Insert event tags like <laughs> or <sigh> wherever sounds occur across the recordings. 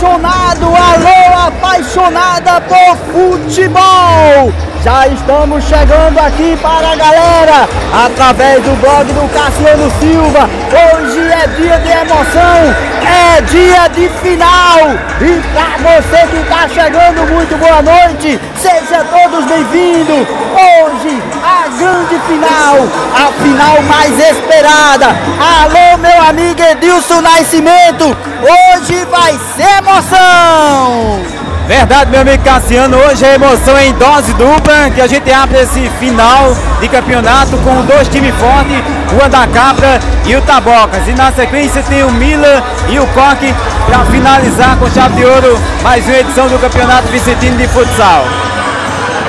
apaixonado, alô apaixonada por futebol! Já estamos chegando aqui para a galera, através do blog do Cassiano Silva. Hoje é dia de emoção, é dia de final. E para você que está chegando, muito boa noite. Sejam todos bem-vindos. Hoje, a grande final, a final mais esperada. Alô, meu amigo Edilson Nascimento. Hoje vai ser emoção. Verdade, meu amigo Cassiano, hoje a emoção é em dose dupla, que a gente abre esse final de campeonato com dois times fortes, o Andacabra e o Tabocas. E na sequência tem o Mila e o Coque para finalizar com chave de ouro mais uma edição do Campeonato Vicentino de Futsal.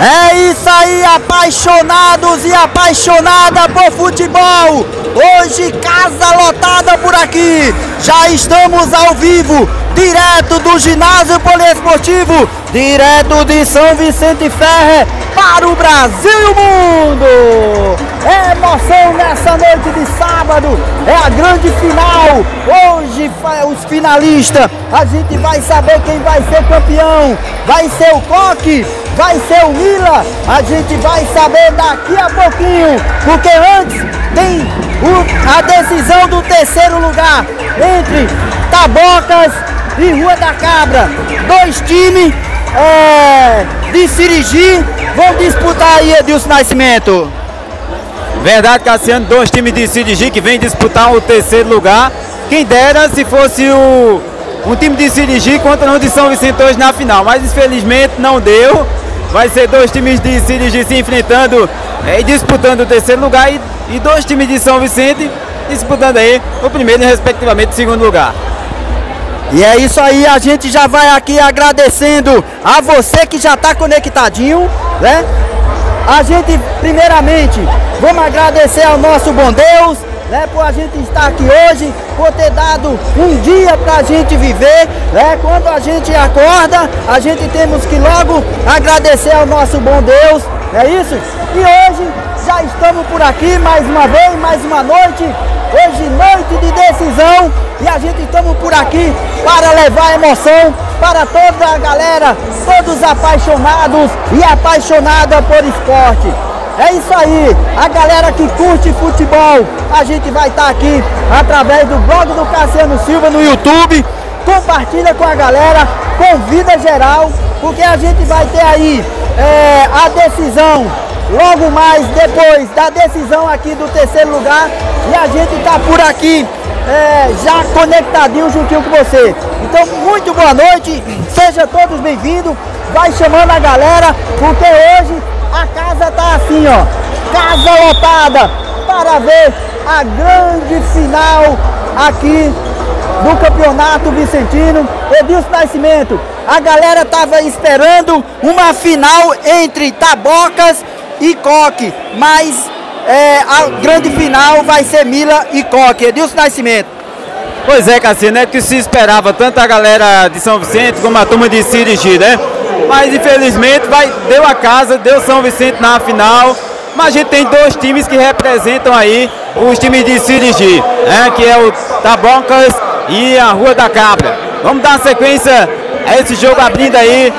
É isso aí, apaixonados e apaixonada por futebol. Hoje casa lotada por aqui. Já estamos ao vivo, direto do ginásio poliesportivo, direto de São Vicente Ferre para o Brasil e o mundo. É emoção nessa noite de sábado, é a grande final. Hoje os finalistas, a gente vai saber quem vai ser campeão. Vai ser o Coque vai ser o Mila, a gente vai saber daqui a pouquinho, porque antes tem o, a decisão do terceiro lugar entre Tabocas e Rua da Cabra. Dois times é, de Sirigi vão disputar aí Edilson Nascimento. Verdade, Cassiano, dois times de Sirigi que vem disputar o terceiro lugar. Quem dera se fosse o, um time de Sirigi contra um de São Vicente hoje na final, mas infelizmente não deu. Vai ser dois times de Sirigi se enfrentando é, e disputando o terceiro lugar e, e, dois times de São Vicente disputando aí o primeiro e respectivamente o segundo lugar. E é isso aí, a gente já vai aqui agradecendo a você que já está conectadinho, né? A gente, primeiramente, vamos agradecer ao nosso bom Deus, né, por a gente estar aqui hoje, por ter dado um dia para a gente viver, né? Quando a gente acorda, a gente temos que logo agradecer ao nosso bom Deus, é isso? E hoje já estamos por aqui mais uma vez, mais uma noite, hoje noite de decisão e a gente estamos por aqui para levar emoção para toda a galera, todos apaixonados e apaixonada por esporte. É isso aí, a galera que curte futebol, a gente vai estar tá aqui através do blog do Cassiano Silva no YouTube. Compartilha com a galera, convida geral, porque a gente vai ter aí é, a decisão logo mais depois da decisão aqui do terceiro lugar e a gente está por aqui é, já conectadinho juntinho com você. Então, muito boa noite, sejam todos bem-vindos, vai chamando a galera, porque hoje a casa tá assim, ó. Casa lotada para ver a grande final aqui do Campeonato Vicentino. Edilson Nascimento, a galera tava esperando uma final entre Tabocas e Coque, mas é, a grande final vai ser Mila e Coque. Edilson Nascimento. Pois é, Cassino, é que se esperava tanto a galera de São Vicente como a turma de Sirigi, né? Mas infelizmente vai, deu a casa, deu São Vicente na final. Mas a gente tem dois times que representam aí os times de Sirigi, né, que é o Tabocas e a Rua da Cabra. Vamos dar sequência a esse jogo abrindo aí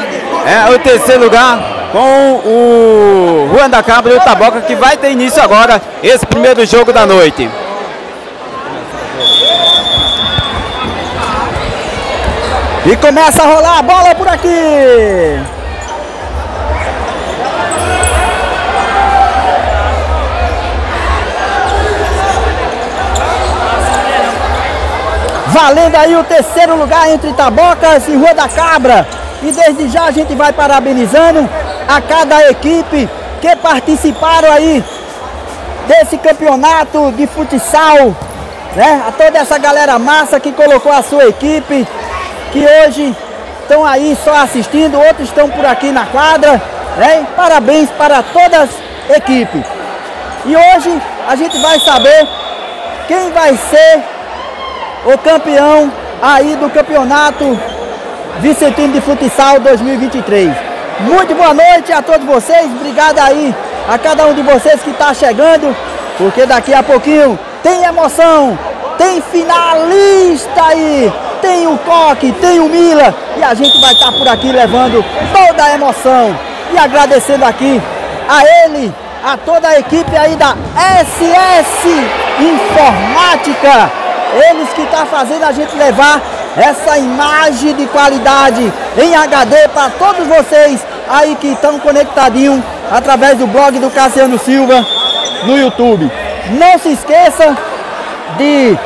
é, o terceiro lugar com o Rua da Cabra e o Taboca que vai ter início agora esse primeiro jogo da noite. E começa a rolar a bola por aqui. Valendo aí o terceiro lugar entre Tabocas e Rua da Cabra. E desde já a gente vai parabenizando a cada equipe que participaram aí desse campeonato de futsal, né? A toda essa galera massa que colocou a sua equipe que hoje estão aí só assistindo, outros estão por aqui na quadra. Né? Parabéns para todas as equipes. E hoje a gente vai saber quem vai ser o campeão aí do campeonato Vicentino de Futsal 2023. Muito boa noite a todos vocês, obrigado aí a cada um de vocês que está chegando, porque daqui a pouquinho tem emoção, tem finalista aí, tem o Coque, tem o Mila. E a gente vai estar tá por aqui levando toda a emoção. E agradecendo aqui a ele, a toda a equipe aí da SS Informática, eles que estão tá fazendo a gente levar essa imagem de qualidade em HD para todos vocês aí que estão conectadinhos através do blog do Cassiano Silva no YouTube. Não se esqueça de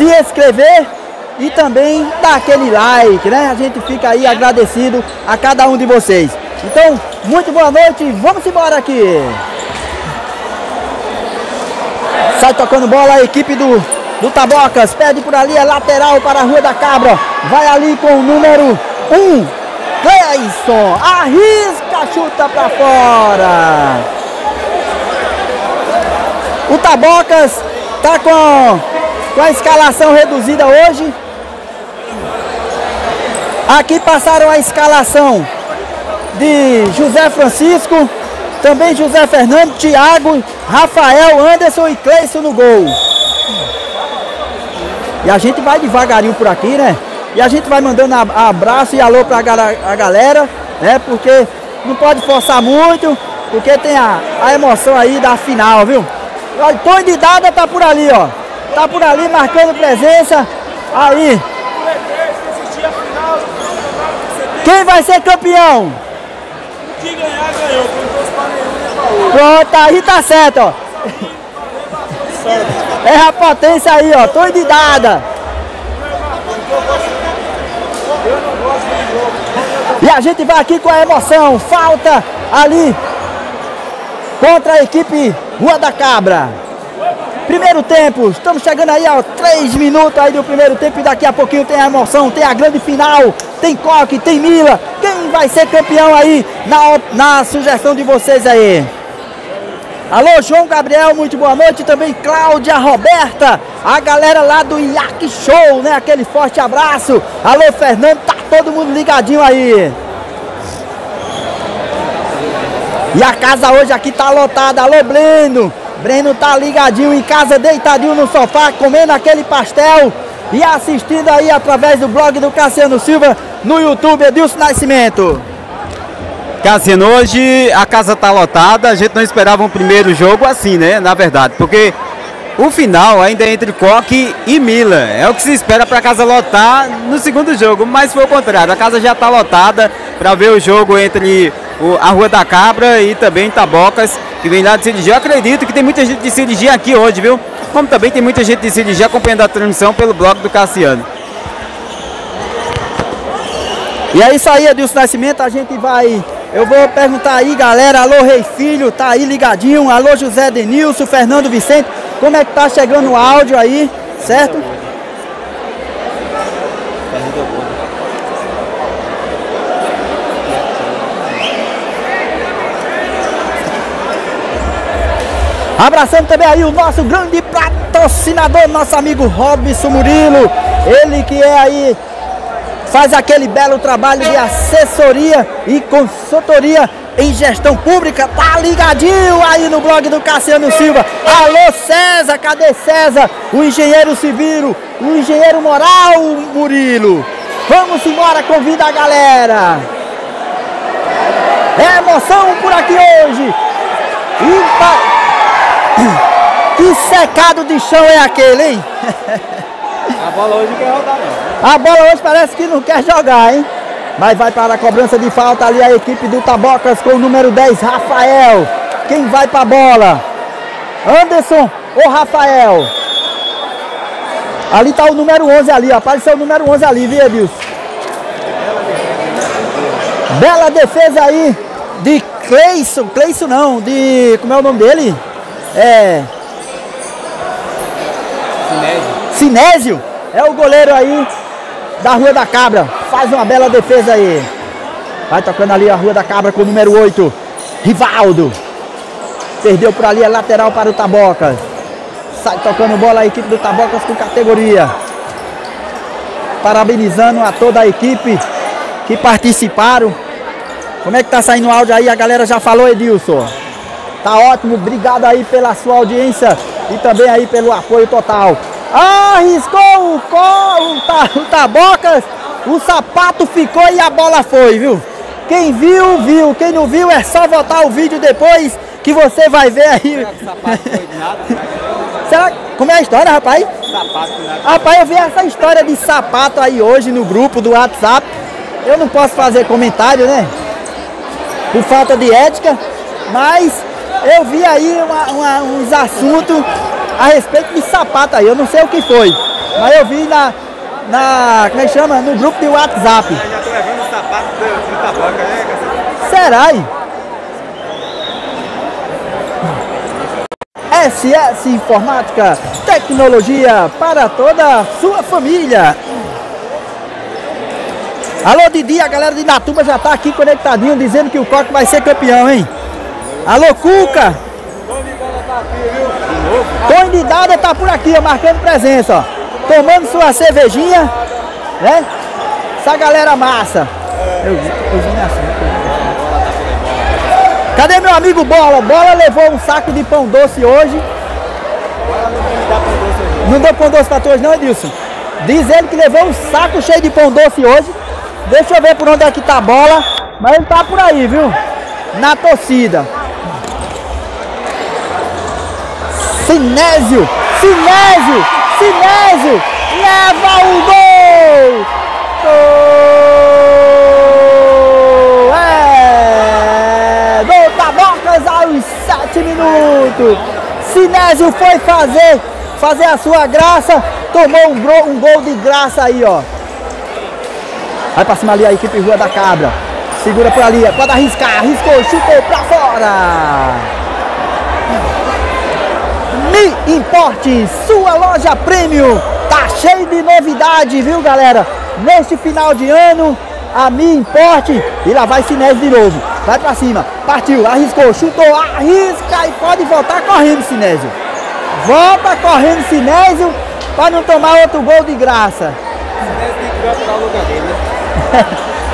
se inscrever e também dar aquele like, né? A gente fica aí agradecido a cada um de vocês. Então, muito boa noite, vamos embora aqui. Sai tocando bola a equipe do, do Tabocas, pede por ali, é lateral para a Rua da Cabra. Vai ali com o número 1, um, Cleison, arrisca, chuta para fora. O Tabocas tá com, com a escalação reduzida hoje. Aqui passaram a escalação de José Francisco, também José Fernando, Thiago, Rafael, Anderson e Cleison no gol. E a gente vai devagarinho por aqui, né? E a gente vai mandando abraço e alô pra a galera, né? Porque não pode forçar muito, porque tem a, a emoção aí da final, viu? Olha, Tony de Dada tá por ali, ó. Tá por ali marcando presença. Aí. Quem vai ser campeão? O que ganhar, ganhou. Pronto, aí tá certo, ó. É a potência aí, ó. De Dada. E a gente vai aqui com a emoção. Falta ali contra a equipe Rua da Cabra. Primeiro tempo, estamos chegando aí a 3 minutos aí do primeiro tempo e daqui a pouquinho tem a emoção, tem a grande final, tem Coque, tem Mila. Quem vai ser campeão aí na, na sugestão de vocês aí? Alô, João Gabriel, muito boa noite. Também Cláudia Roberta, a galera lá do Iac Show, né? Aquele forte abraço. Alô, Fernando, tá todo mundo ligadinho aí. E a casa hoje aqui tá lotada. Alô, Breno. Breno tá ligadinho em casa, deitadinho no sofá, comendo aquele pastel e assistindo aí através do blog do Cassiano Silva no YouTube, Edilson Nascimento. Cassiano, hoje a casa tá lotada, a gente não esperava um primeiro jogo assim, né? Na verdade, porque o final ainda é entre Coque e Mila. É o que se espera para a casa lotar no segundo jogo, mas foi o contrário. A casa já está lotada para ver o jogo entre a Rua da Cabra e também Tabocas, que vem lá de Cirigi. Eu acredito que tem muita gente de Cirigi aqui hoje, viu? Como também tem muita gente de Cirigi acompanhando a transmissão pelo blog do Cassiano. E é isso aí, Adilson Nascimento, a gente vai... Eu vou perguntar aí, galera, alô Rei Filho, tá aí ligadinho, alô José Denilson, Fernando Vicente, como é que tá chegando o áudio aí, certo? Abraçando também aí o nosso grande patrocinador, nosso amigo Robson Murilo. Ele que é aí, faz aquele belo trabalho de assessoria e consultoria em gestão pública. Tá ligadinho aí no blog do Cassiano Silva. Alô César, cadê César? O engenheiro civil, o engenheiro moral Murilo. Vamos embora, convida a galera. É emoção por aqui hoje. E que secado de chão é aquele, hein? A bola hoje quer rodar não. A bola hoje parece que não quer jogar, hein? Mas vai para a cobrança de falta ali a equipe do Tabocas com o número 10, Rafael. Quem vai para a bola? Anderson ou Rafael? Ali está o número 11 ali, ó. Apareceu o número 11 ali, viu, Edilson? Bela defesa aí de Cleison. Cleison não, de... Como é o nome dele? É. Sinésio. Sinésio é o goleiro aí da Rua da Cabra. Faz uma bela defesa aí. Vai tocando ali a Rua da Cabra com o número 8. Rivaldo. Perdeu por ali a lateral para o Tabocas. Sai tocando bola a equipe do Tabocas com categoria. Parabenizando a toda a equipe que participaram. Como é que tá saindo o áudio aí? A galera já falou, Edilson. Tá ótimo, obrigado aí pela sua audiência e também aí pelo apoio total. Arriscou o, co, o, ta, o Tabocas. O sapato ficou e a bola foi, viu? Quem viu, viu. Quem não viu é só voltar o vídeo depois que você vai ver aí. Será como é a história, rapaz? Sapato, rapaz, eu vi essa história de sapato aí hoje no grupo do WhatsApp. Eu não posso fazer comentário, né? Por falta de ética, mas eu vi aí uma, uma, uns assuntos a respeito de sapato aí. Eu não sei o que foi, mas eu vi na, na como é que chama? No grupo de WhatsApp. Já tô levando sapato do tabaca, né? Será? Aí? SS Informática, tecnologia para toda a sua família. Alô Didi, a galera de Natuba já tá aqui conectadinho dizendo que o Coque vai ser campeão, hein? Alô Cuca! Tony de Dada tá por aqui, ó, marcando presença, ó. Tomando sua cervejinha, né? Essa galera massa. Eu, eu vim assim. Cadê meu amigo Bola? Bola levou um saco de pão doce hoje. Não deu pão doce pra tu hoje não, Edilson? Diz ele que levou um saco cheio de pão doce hoje. Deixa eu ver por onde é que tá a bola. Mas ele tá por aí, viu? Na torcida. Sinésio! Sinésio! Sinésio! Leva o gol! Gol! É! Gol da Bocas aos 7 minutos! Sinésio foi fazer, fazer a sua graça, tomou um gol, um gol de graça aí, ó. Vai pra cima ali a equipe Rua da Cabra. Segura por ali, pode arriscar, arriscou, chutou pra fora. Mi Importe, sua loja premium, tá cheio de novidade, viu galera? Neste final de ano, a Mi Importe, e lá vai Sinésio de novo. Vai pra cima, partiu, arriscou, chutou, arrisca e pode voltar correndo Sinésio. Volta correndo Sinésio para não tomar outro gol de graça. Sinésio tem que procurar o lugar <laughs> dele, né?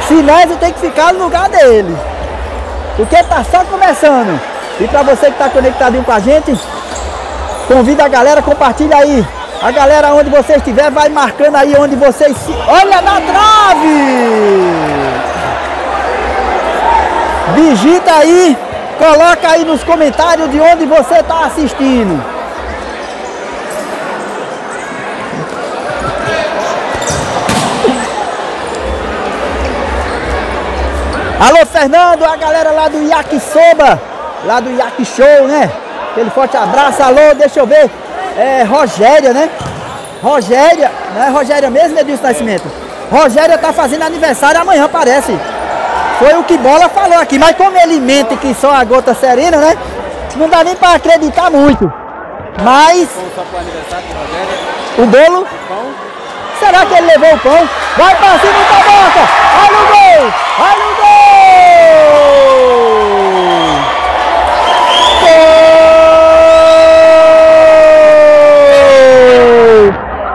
Sinésio tem que ficar no lugar dele. Porque tá só começando. E para você que está conectadinho com a gente, convida a galera, compartilha aí. A galera onde você estiver vai marcando aí onde vocês se. Olha na trave! Digita aí, coloca aí nos comentários de onde você está assistindo. Alô Fernando, a galera lá do Yakisoba, lá do Yaki Show, né? Aquele forte abraço, alô, deixa eu ver. É Rogéria, né? Rogéria, não é Rogéria mesmo, Edilson Nascimento? Rogéria tá fazendo aniversário amanhã, parece. Foi o que Bola falou aqui, mas como ele mente que só a gota serena, né? Não dá nem pra acreditar muito. Mas. O bolo? Será que ele levou o pão? Vai pra cima da boca! Olha o gol! Olha o gol!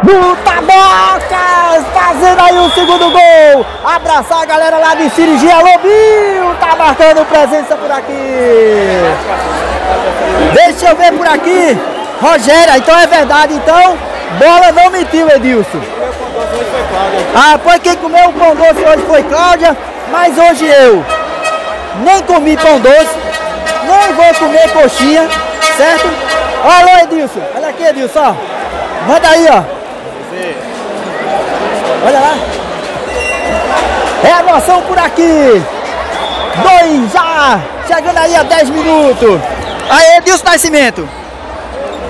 Do Tabocas! Fazendo aí o segundo gol! Abraçar a galera lá de Cirurgia Lobinho! Tá marcando presença por aqui! Deixa eu ver por aqui! Rogério, então é verdade, então bola não mentiu, Edilson. Ah, foi quem comeu o pão doce hoje foi Cláudia, mas hoje eu nem comi pão doce, nem vou comer coxinha, certo? Alô Edilson, olha aqui Edilson. Manda aí, ó. Olha lá. É a emoção por aqui. Dois já, chegando aí a 10 minutos. Aí Edilson Nascimento.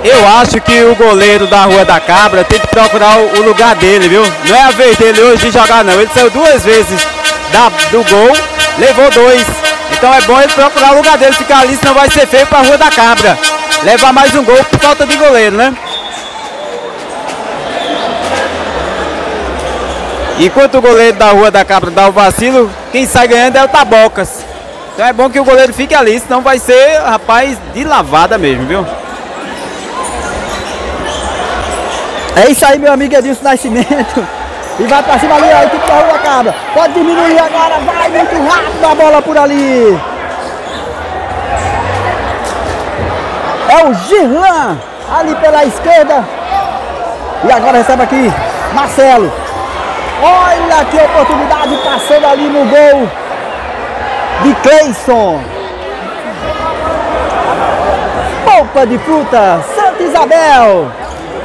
Eu acho que o goleiro da Rua da Cabra tem que procurar o, lugar dele, viu? Não é a vez dele hoje de jogar, não. Ele saiu duas vezes da, do gol, levou dois. Então é bom ele procurar o lugar dele, ficar ali, senão vai ser feio pra Rua da Cabra. Levar mais um gol por falta de goleiro, né? Enquanto o goleiro da Rua da Cabra dá o vacilo, quem sai ganhando é o Tabocas. Então é bom que o goleiro fique ali, senão vai ser, rapaz, de lavada mesmo, viu? É isso aí, meu amigo Edilson Nascimento. E vai pra cima ali, ó, a equipe da Rua Cabra. Pode diminuir agora, vai muito rápido a bola por ali. É o Girlan, ali pela esquerda. E agora recebe aqui Marcelo. Olha que oportunidade passando ali no gol de Cleison. Polpa de fruta, Santa Isabel.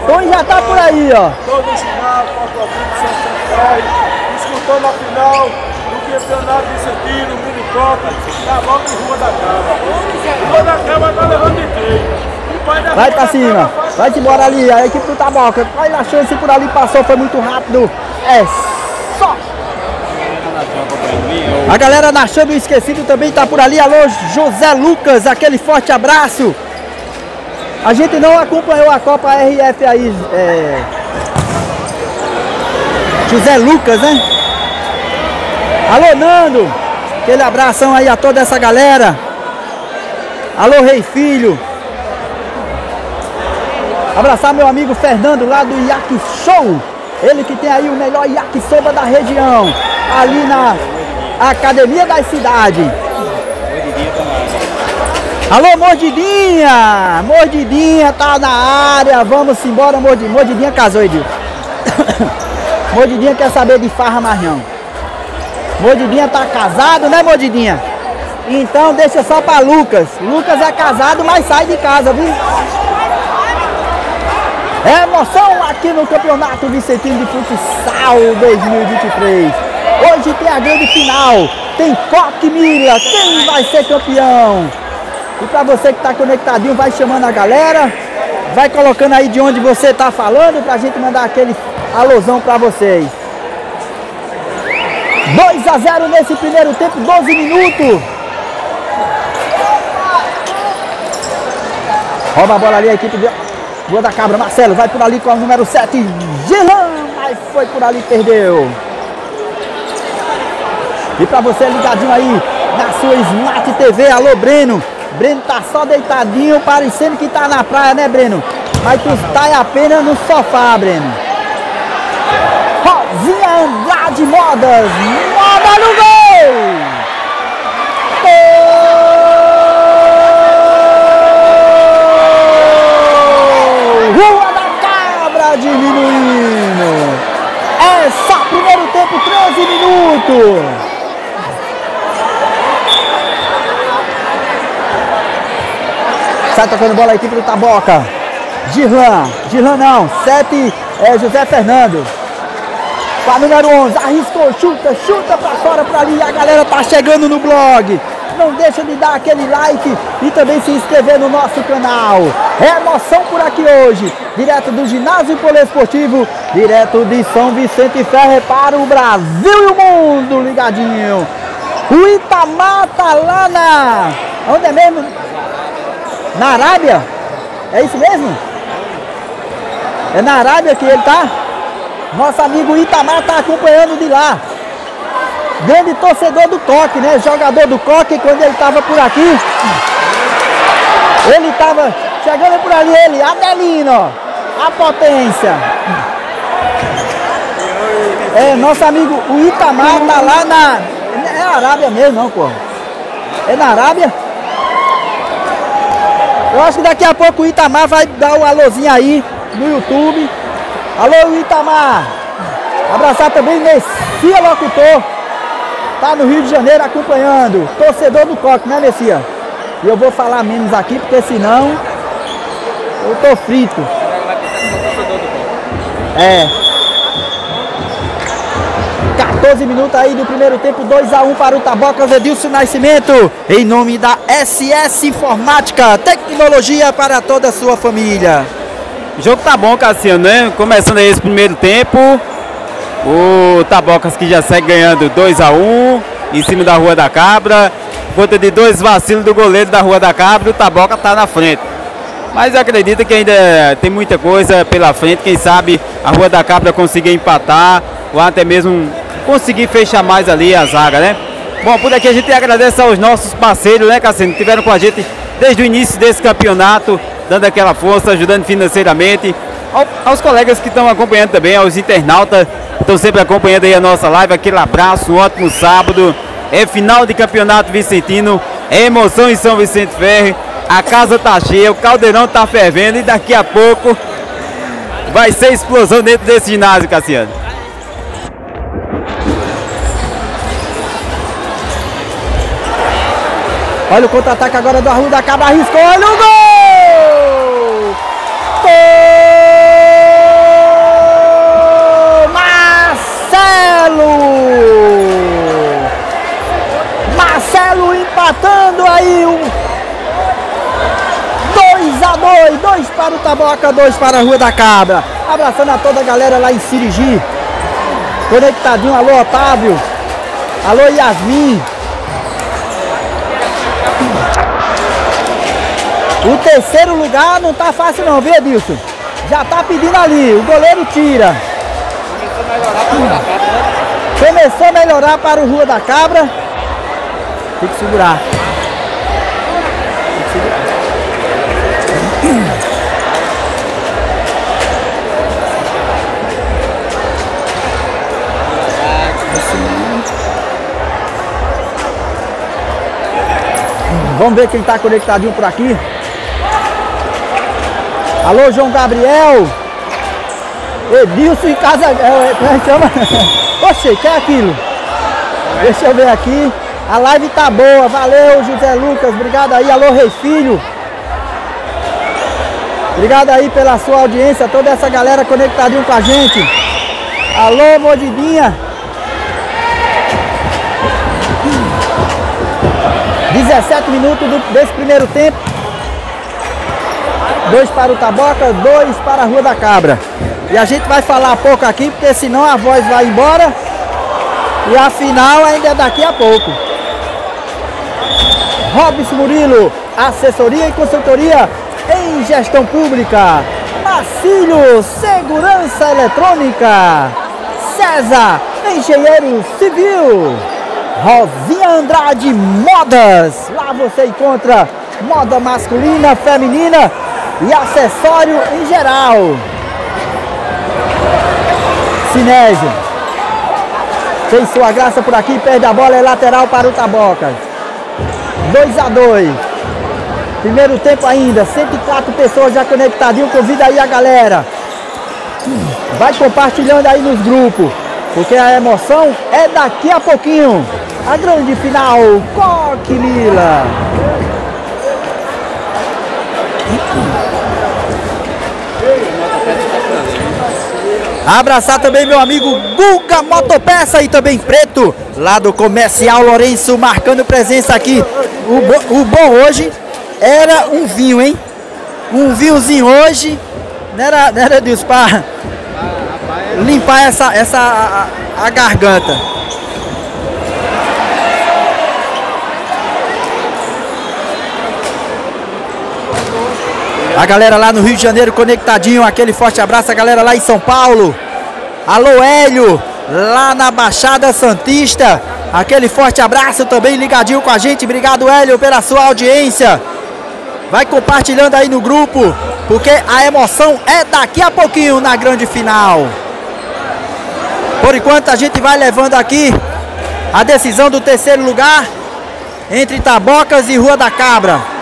Tony já tá por aí, ó. Todo final, São Paulo, disputando a final do Campeonato Vicentino, Mini Copa, da volta em Rua da Cama. Rua da Cama tá levando de três. Vai Vai pra da cima. Vai embora ali. A equipe do Taboca. Olha a chance por ali. Passou. Foi muito rápido. É só. A galera na chama esquecido também tá por ali. Alô, José Lucas. Aquele forte abraço. A gente não acompanhou a Copa RF aí. é, José Lucas, né? Alô, Nando. Aquele abração aí a toda essa galera. Alô, Rei Filho. Abraçar meu amigo Fernando lá do Yaki Show. Ele que tem aí o melhor yakisoba da região. Ali na Academia das Cidades. Alô, Mordidinha! Mordidinha tá na área. Vamos embora, Mordidinha. Mordidinha casou, Edil. <coughs> Mordidinha quer saber de farra mais não. Mordidinha tá casado, né, Mordidinha? Então deixa só pra Lucas. Lucas é casado, mas sai de casa, viu? É emoção aqui no Campeonato Vicentino de Futsal 2023. Hoje tem a grande final. Tem Coque Mila. Quem vai ser campeão? E para você que está conectadinho, vai chamando a galera. Vai colocando aí de onde você está falando pra gente mandar aquele alusão para vocês. 2 a 0 nesse primeiro tempo, 12 minutos. Rouba a bola ali a equipe de Boa da Cabra, Marcelo, vai por ali com o número 7, Gelan, mas foi por ali, perdeu. E pra você ligadinho aí na sua Smart TV, alô Breno. Breno tá só deitadinho, parecendo que tá na praia, né Breno? Mas tu tá apenas no sofá, Breno. Rosinha Andrade Modas, moda no! Gol! Rua da Diminuindo. É só primeiro tempo, 13 minutos. Sai tocando bola a equipe do Taboca. Girlan, Girlan não, 7 é José Fernando. Com a número 11, arriscou, chuta, chuta pra fora, pra ali. A galera tá chegando no blog. Não deixa de dar aquele like e também se inscrever no nosso canal. É emoção por aqui hoje. Direto do Ginásio Poliesportivo, direto de São Vicente Ferre para o Brasil e o mundo, ligadinho. O Itamar tá lá na... Onde é mesmo? Na Arábia? É isso mesmo? É na Arábia que ele tá? Nosso amigo Itamar tá acompanhando de lá. Grande torcedor do Coque, né? Jogador do Coque, quando ele tava por aqui. Ele tava chegando por ali, ele, Adelino, a potência. É, nosso amigo, o Itamar tá lá na. É a Arábia mesmo, não, pô. É na Arábia? Eu acho que daqui a pouco o Itamar vai dar um alôzinho aí no YouTube. Alô, Itamar! Abraçar também Messia Locutor. Tá no Rio de Janeiro acompanhando. Torcedor do Coque, né, Messia? E eu vou falar menos aqui, porque senão eu tô frito. É. 14 minutos aí do primeiro tempo, 2 a 1 para o Tabocas Edilson Nascimento, em nome da SS Informática, tecnologia para toda a sua família. O jogo tá bom, Cassiano, né? Começando aí esse primeiro tempo. O Tabocas que já segue ganhando 2 a 1 em cima da Rua da Cabra. Conta de dois vacilos do goleiro da Rua da Cabra, o Taboca tá na frente. Mas eu acredito que ainda tem muita coisa pela frente. Quem sabe a Rua da Cabra conseguir empatar ou até mesmo conseguir fechar mais ali a zaga, né? Bom, por aqui a gente agradece aos nossos parceiros, né, Cassino? Que tiveram com a gente desde o início desse campeonato, dando aquela força, ajudando financeiramente. Ao- aos colegas que estão acompanhando também, aos internautas que estão sempre acompanhando aí a nossa live. Aquele abraço, um ótimo sábado. É final de campeonato vicentino, é emoção em São Vicente Ferre. A casa tá cheia, o caldeirão tá fervendo e daqui a pouco vai ser explosão dentro desse ginásio, Cassiano. Olha o contra-ataque agora do Arruda, acaba arriscou, olha o gol! Gol! Marcelo! Marcelo empatando aí o 2 a 2, 2 para o Taboca, 2 para a Rua da Cabra. Abraçando a toda a galera lá em Sirigi. Conectadinho, alô Otávio. Alô Yasmin. O terceiro lugar não tá fácil não, viu Edilson? Já tá pedindo ali, o goleiro tira. Começou a melhorar para o Rua da Cabra. Tem que segurar. Tem que segurar. Vamos ver quem está conectadinho por aqui. Alô, João Gabriel. Edilson em casa. É, como é que chama? <laughs> Oxe, que é aquilo? Deixa eu ver aqui. A live tá boa. Valeu, José Lucas. Obrigado aí. Alô, Reis Filho. Obrigado aí pela sua audiência. Toda essa galera conectadinho com a gente. Alô, Modidinha. 17 minutos do, desse primeiro tempo. Dois para o Taboca, dois para a Rua da Cabra. E a gente vai falar pouco aqui, porque senão a voz vai embora. E a final ainda é daqui a pouco. Robson Murilo, assessoria e consultoria em gestão pública. Marcílio, segurança eletrônica. César, engenheiro civil. Rosinha Andrade Modas. Lá você encontra moda masculina, feminina e acessório em geral. Sinésio. Tem sua graça por aqui, perde a bola, é lateral para o Taboca. 2 a 2. Primeiro tempo ainda, 104 pessoas já conectadinho. Convida aí a galera. Vai compartilhando aí nos grupos, porque a emoção é daqui a pouquinho. A grande final, Coque Lila. Abraçar também meu amigo Guga Motopeça e também Preto, lá do Comercial Lourenço, marcando presença aqui. O, bo, o bom hoje era um vinho, hein? Um vinhozinho hoje, não era, não era Deus, para limpar essa, essa a, a garganta. A galera lá no Rio de Janeiro conectadinho, aquele forte abraço, a galera lá em São Paulo. Alô Hélio, lá na Baixada Santista. Aquele forte abraço também ligadinho com a gente. Obrigado Hélio pela sua audiência. Vai compartilhando aí no grupo, porque a emoção é daqui a pouquinho na grande final. Por enquanto a gente vai levando aqui a decisão do terceiro lugar entre Tabocas e Rua da Cabra.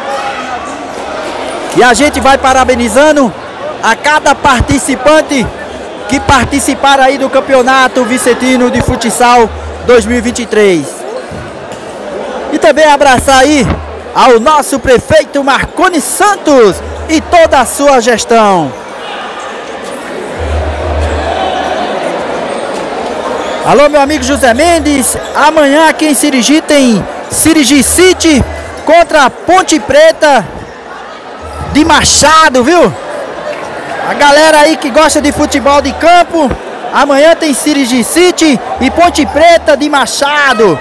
E a gente vai parabenizando a cada participante que participar aí do Campeonato Vicentino de Futsal 2023. E também abraçar aí ao nosso prefeito Marconi Santos e toda a sua gestão. Alô, meu amigo José Mendes. Amanhã aqui em Sirigi tem Sirigi City contra Ponte Preta de Machado, viu? A galera aí que gosta de futebol de campo, amanhã tem Sirigi City e Ponte Preta de Machado.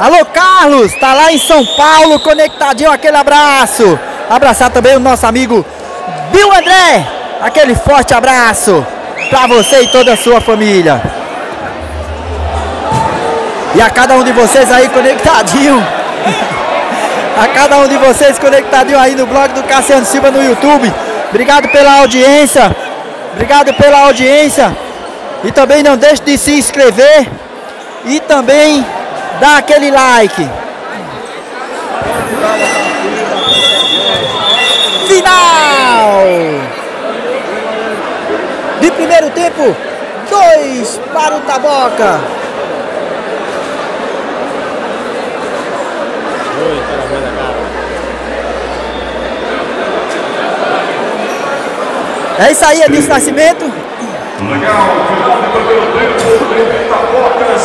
Alô Carlos, tá lá em São Paulo, conectadinho, aquele abraço. Abraçar também o nosso amigo Bill André, aquele forte abraço para você e toda a sua família. E a cada um de vocês aí conectadinho. A cada um de vocês conectadinho aí no blog do Cassiano Silva no YouTube. Obrigado pela audiência. Obrigado pela audiência. E também não deixe de se inscrever e também dar aquele like. Final! de primeiro tempo. Dois para o Taboca. É isso aí, Edilson Nascimento. Legal, final do primeiro tempo, tem Tabocas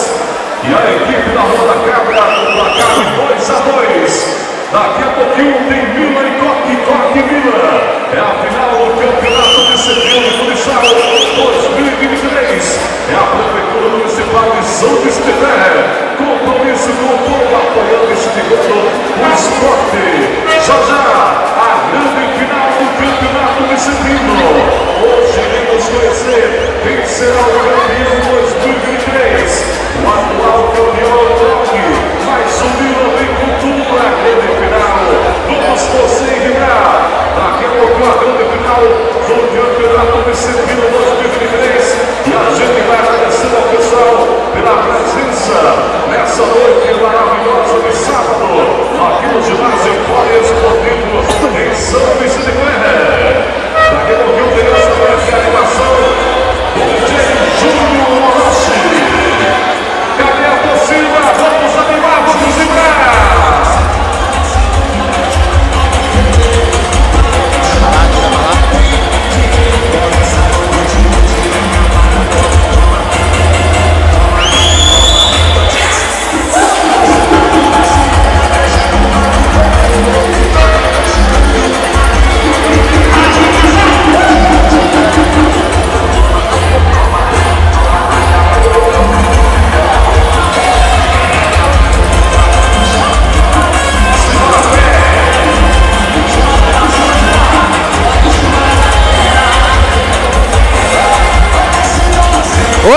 e a equipe da Rua da Cabra, placar 2 a 2. Daqui a pouquinho tem Mila e Coque, Coque Mila. É a final do Campeonato de Setembro Futsal 2023. É a Prefeitura Municipal de São Vicente Compromisso com o povo apoiando e estimulando o esporte. Já já, Hoje iremos conhecer quem será o campeão 2023. O atual campeão Rock, mas o Mila vem com tudo para a grande final. Vamos torcer e vibrar. Daqui a pouco a grande final do Campeonato Vicentino 2023. E a gente vai agradecer ao pessoal pela presença nessa noite maravilhosa de sábado, aqui no ginásio Poliesportivo em São Vicente Guerra. Cadê a torcida? Vamos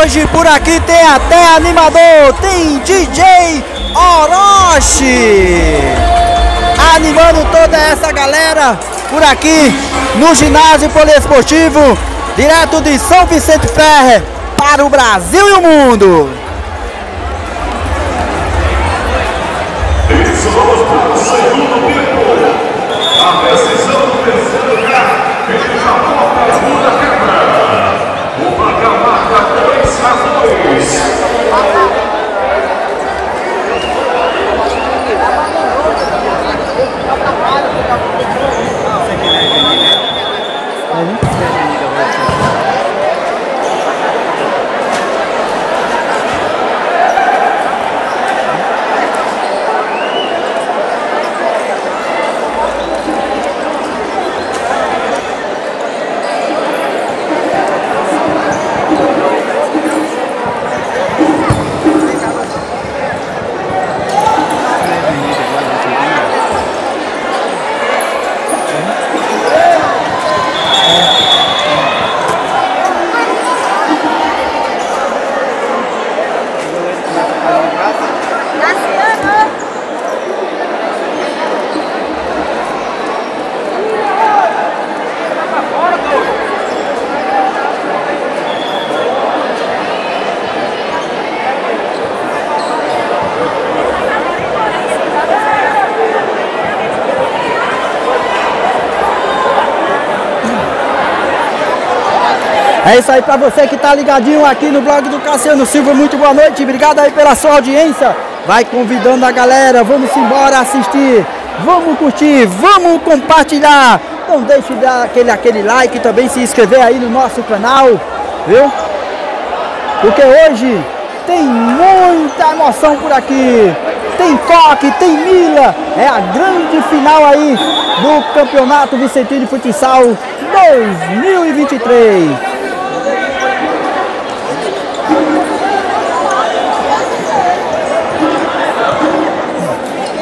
Hoje por aqui tem até animador, tem DJ Orochi. Animando toda essa galera por aqui no ginásio poliesportivo, direto de São Vicente Ferre para o Brasil e o mundo. Isso, vamos para o segundo tempo. A decisão do terceiro lugar isso aí pra você que tá ligadinho aqui no blog do Cassiano Silva. Muito boa noite, obrigado aí pela sua audiência. Vai convidando a galera, vamos embora assistir, vamos curtir, vamos compartilhar. Não deixe de dar aquele, aquele like também se inscrever aí no nosso canal, viu? Porque hoje tem muita emoção por aqui. Tem coque, tem mila. É a grande final aí do Campeonato Vicentino de Futsal 2023.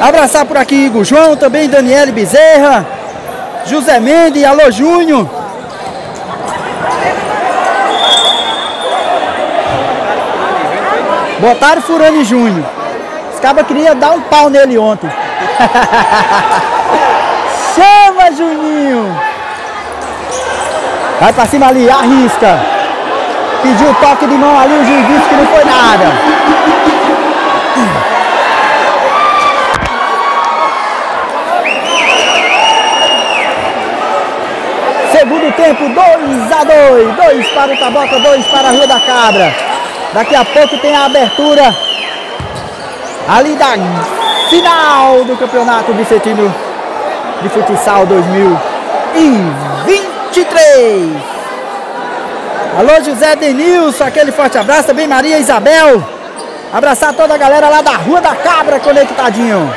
Abraçar por aqui Igor João, também Daniele Bezerra, José Mendes, alô Júnior. Botaram Furani Júnior. Os cabas queriam dar um pau nele ontem. <laughs> Chama, Juninho! Vai pra cima ali, arrisca. Pediu toque de mão ali, o juiz disse que não foi nada. Segundo tempo, 2 a 2 2 para o Taboca, 2 para a Rua da Cabra. Daqui a pouco tem a abertura ali da final do Campeonato Vicentino de Futsal 2023. Alô José Denilson, aquele forte abraço, também Maria Isabel. Abraçar toda a galera lá da Rua da Cabra conectadinho.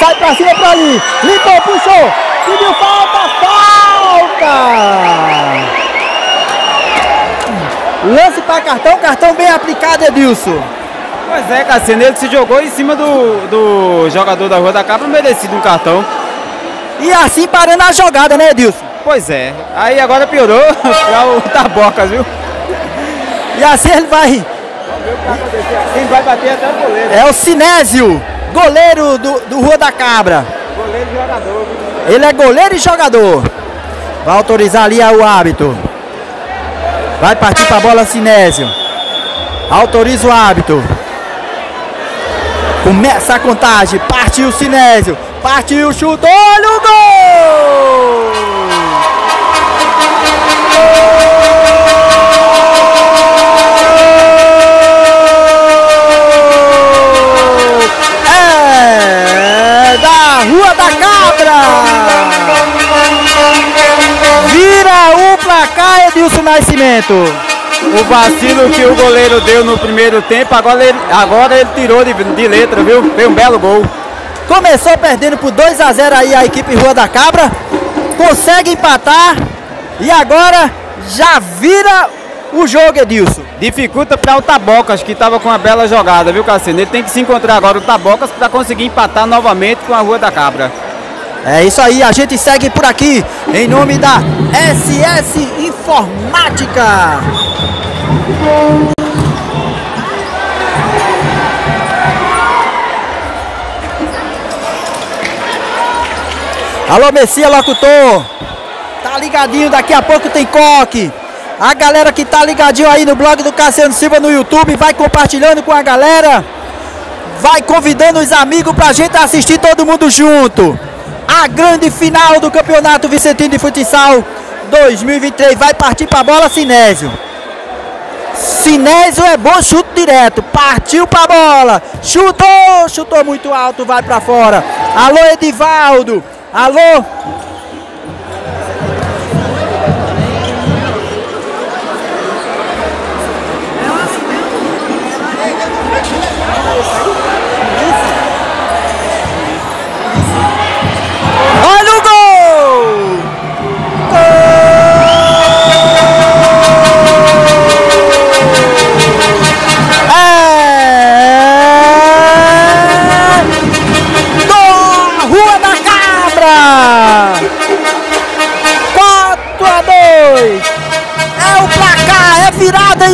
Sai pra cima pra ali. Limpou, puxou. Pediu falta, falta! Lance para cartão, cartão bem aplicado, Edilson. Pois é, Cassiano, ele se jogou em cima do, do jogador da Rua da Cabra, merecido um cartão. E assim parando a jogada, né, Edilson? Pois é. Aí agora piorou <laughs> para o Tabocas, viu? E assim ele vai. Quem vai bater até o goleiro. É o Sinésio, goleiro do, do Rua da Cabra. Goleiro jogador. Viu? Ele é goleiro e jogador. Vai autorizar ali o hábito. Vai partir para a bola Sinésio. Autoriza o hábito. Começa a contagem. Partiu o Sinésio. Partiu o chute. Olha o gol! É da Rua da Cabra. Edilson Nascimento. O vacilo que o goleiro deu no primeiro tempo, agora ele, agora ele tirou de, de letra, viu? Foi um belo gol. Começou perdendo por 2 a 0 aí a equipe Rua da Cabra. Consegue empatar. E agora já vira o jogo, Edilson. Dificulta para o Tabocas, que estava com uma bela jogada, viu, Cassino? Ele tem que se encontrar agora o Tabocas para conseguir empatar novamente com a Rua da Cabra. É isso aí, a gente segue por aqui em nome da SS Informática. Alô, Messia Locutor. Tá ligadinho, daqui a pouco tem coque. A galera que tá ligadinho aí no blog do Cassiano Silva no YouTube, vai compartilhando com a galera. Vai convidando os amigos pra gente assistir todo mundo junto. A grande final do Campeonato Vicentino de Futsal 2023 vai partir pra bola Sinésio. Sinésio é bom chute direto. Partiu pra bola. Chutou, chutou muito alto, vai pra fora. Alô Edivaldo. Alô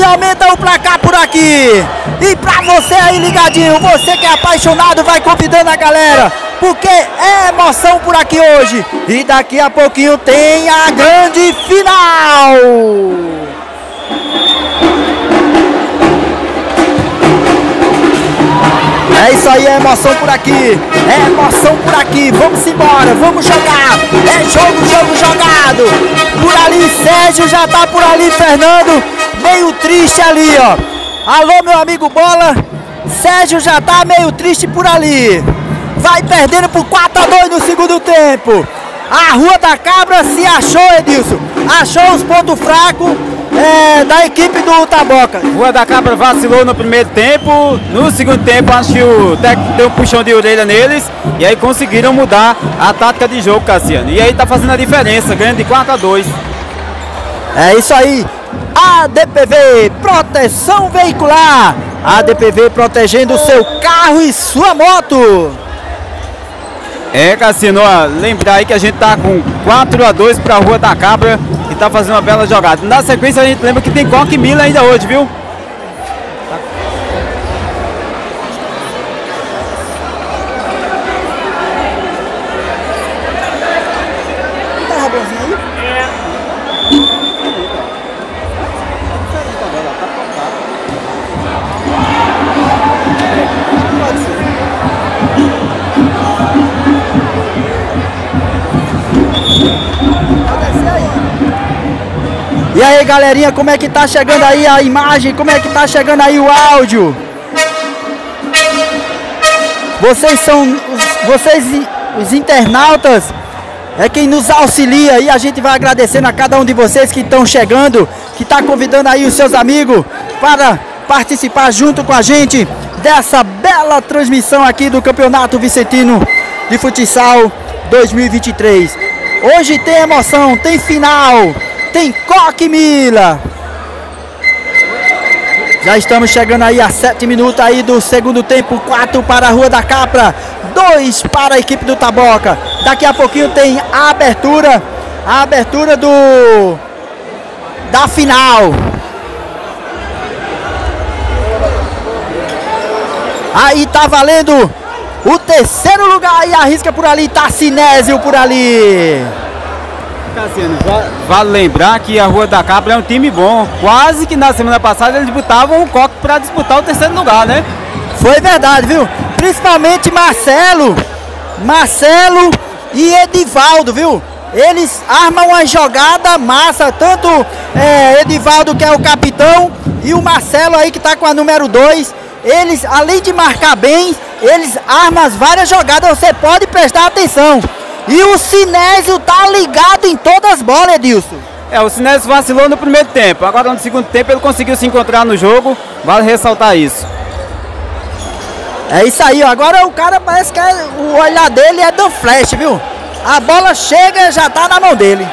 aumenta o placar por aqui. E pra você aí ligadinho, você que é apaixonado, vai convidando a galera, porque é emoção por aqui hoje. E daqui a pouquinho tem a grande final. É isso aí, é emoção por aqui. É emoção por aqui. Vamos embora, vamos jogar. É jogo, jogo jogado. Por ali, Sérgio já tá por ali, Fernando. Meio triste ali, ó. Alô, meu amigo Bola. Sérgio já tá meio triste por ali. Vai perdendo por 4 a 2 no segundo tempo. A Rua da Cabra se achou, Edilson. Achou os pontos fracos é, da equipe do Taboca. Rua da Cabra vacilou no primeiro tempo. No segundo tempo, acho que o técnico deu um puxão de orelha neles. E aí conseguiram mudar a tática de jogo, Cassiano. E aí tá fazendo a diferença, ganhando de 4 a 2. É isso aí. ADPV, proteção veicular. ADPV protegendo seu carro e sua moto. É, Cassino, ó, lembrar aí que a gente tá com 4 a 2 pra Rua da Cabra e tá fazendo uma bela jogada. Na sequência a gente lembra que tem Coque Mila ainda hoje, viu? E aí, galerinha, como é que tá chegando aí a imagem? Como é que tá chegando aí o áudio? Vocês são vocês os internautas é quem nos auxilia e a gente vai agradecendo a cada um de vocês que estão chegando, que está convidando aí os seus amigos para participar junto com a gente dessa bela transmissão aqui do Campeonato Vicentino de Futsal 2023. Hoje tem emoção, tem final, tem Coque Mila. Já estamos chegando aí a 7 minutos aí do segundo tempo, 4 para a Rua da Capra, 2 para a equipe do Taboca. Daqui a pouquinho tem a abertura, a abertura do da final. Aí tá valendo o terceiro lugar aí, arrisca por ali, Sinésio por ali. Cassiano, va- vale lembrar que a Rua da Cabra é um time bom. Quase que na semana passada eles botavam o Coque para disputar o terceiro lugar, né? Foi verdade, viu? Principalmente Marcelo, Marcelo e Edivaldo, viu? Eles armam uma jogada massa, tanto é, Edivaldo que é o capitão e o Marcelo aí que tá com a número 2. Eles, além de marcar bem, eles armam as várias jogadas, você pode prestar atenção. E o Sinésio tá ligado em todas as bolas, Edilson. É, o Sinésio vacilou no primeiro tempo. Agora no segundo tempo ele conseguiu se encontrar no jogo. Vale ressaltar isso. É isso aí, ó. agora o cara parece que é- o olhar dele é do flash, viu? A bola chega e já tá na mão dele.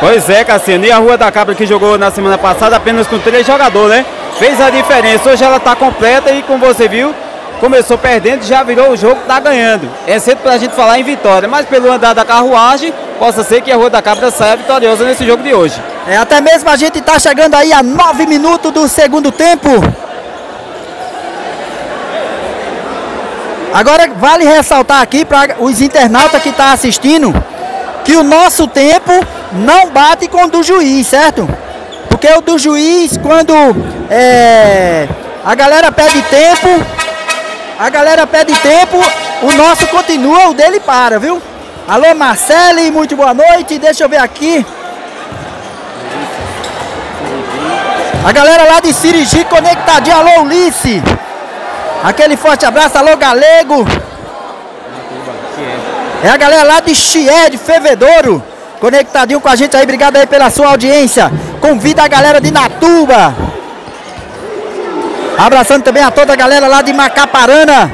Pois é, Cassiano. E a Rua da Cabra que jogou na semana passada apenas com três jogadores, né? Fez a diferença. Hoje ela tá completa e como você viu, começou perdendo, já virou o jogo, tá ganhando. É cedo pra gente falar em vitória, mas pelo andar da carruagem, possa ser que a Rua da Cabra saia vitoriosa nesse jogo de hoje. É, até mesmo a gente tá chegando aí a nove minutos do segundo tempo. Agora vale ressaltar aqui para os internautas que tá assistindo que o nosso tempo não bate com o do juiz, certo? Porque o do juiz, quando é, a galera pede tempo, a galera pede tempo, o nosso continua, o dele para, viu? Alô Marcele, muito boa noite. Deixa eu ver aqui. A galera lá de Sirigi conectadinha, alô Ulice. Aquele forte abraço, alô Galego. É a galera lá de Chié, de Fevedouro. Conectadinho com a gente aí, obrigado aí pela sua audiência. Convida a galera de Natuba. Abraçando também a toda a galera lá de Macaparana.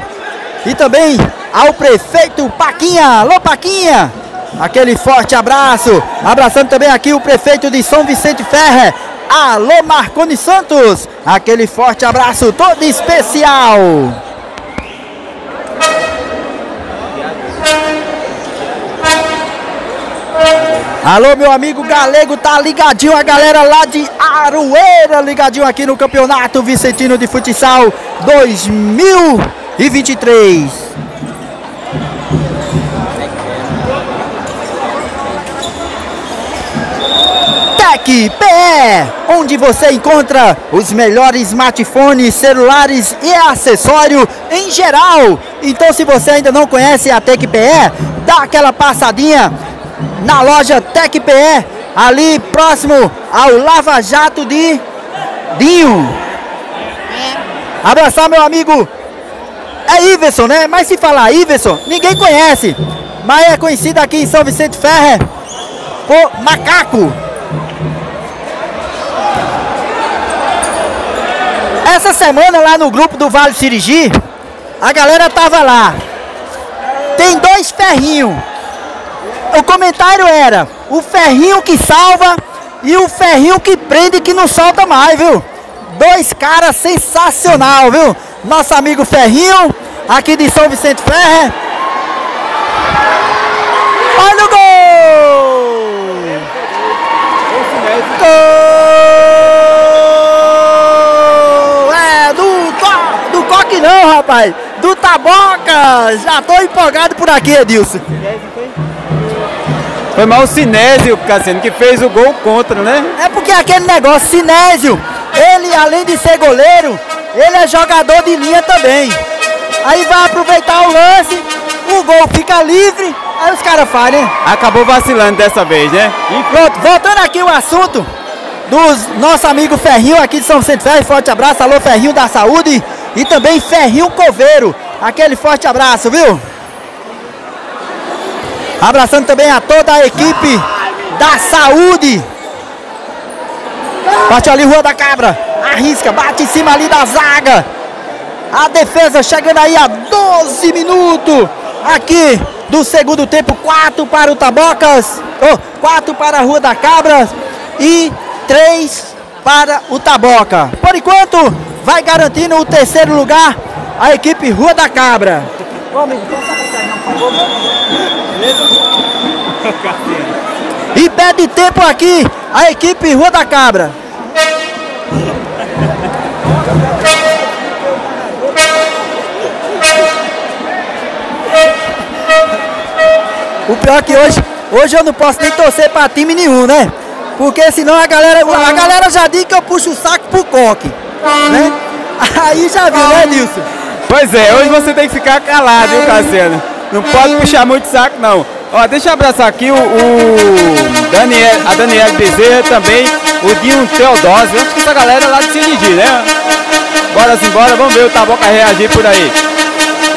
E também ao prefeito Paquinha. Alô Paquinha. Aquele forte abraço. Abraçando também aqui o prefeito de São Vicente Ferre. Alô Marconi Santos. Aquele forte abraço todo especial. Alô, meu amigo Galego, tá ligadinho a galera lá de Aroeira, ligadinho aqui no Campeonato Vicentino de Futsal 2023. Tec PE, onde você encontra os melhores smartphones, celulares e acessório em geral. Então, se você ainda não conhece a Tec PE, dá aquela passadinha na loja Tec PE, ali próximo ao Lava Jato de Dinho. Abraçar meu amigo é Iverson, né? Mas se falar Iverson, ninguém conhece. Mas é conhecido aqui em São Vicente Ferre por Macaco. Essa semana lá no grupo do Vale Sirigi, a galera tava lá. Tem dois ferrinhos. O comentário era o ferrinho que salva e o ferrinho que prende que não solta mais, viu? Dois caras sensacional, viu? Nosso amigo Ferrinho, aqui de São Vicente Ferre. Olha o gol! Gol! É, do, do Coque não, rapaz. Do Taboca. Já tô empolgado por aqui, Edilson. Foi mal o Sinésio, Cassiano, que fez o gol contra, né? É porque aquele negócio, Sinésio, ele além de ser goleiro, ele é jogador de linha também. Aí vai aproveitar o lance, o gol fica livre, Aí os caras fazem, né? Acabou vacilando dessa vez, né? E pronto, voltando aqui o assunto dos nosso amigo Ferrinho aqui de São Vicente Ferro, forte abraço, alô Ferrinho da Saúde e também Ferrinho Coveiro, aquele forte abraço, viu? Abraçando também a toda a equipe da saúde. Bate ali, Rua da Cabra. Arrisca, bate em cima ali da zaga. A defesa chegando aí a 12 minutos. Aqui do segundo tempo, 4 para o Tabocas. Oh, 4 para a Rua da Cabra. E 3 para o Taboca. Por enquanto, vai garantindo o terceiro lugar a equipe Rua da Cabra. E pede tempo aqui a equipe Rua da Cabra. O pior é que hoje, hoje eu não posso nem torcer para time nenhum, né? Porque senão a galera, a galera já diz que eu puxo o saco pro coque, né? Aí já viu, né, Nilson? Pois é, hoje você tem que ficar calado, viu, Cassiano? Não pode puxar muito saco, não. Ó, deixa eu abraçar aqui o, o Daniel, a Daniela Bezerra também, o Dinho Teodósio. Acho que essa galera lá de Cirigi, né? Bora simbora, vamos ver o Taboca reagir por aí.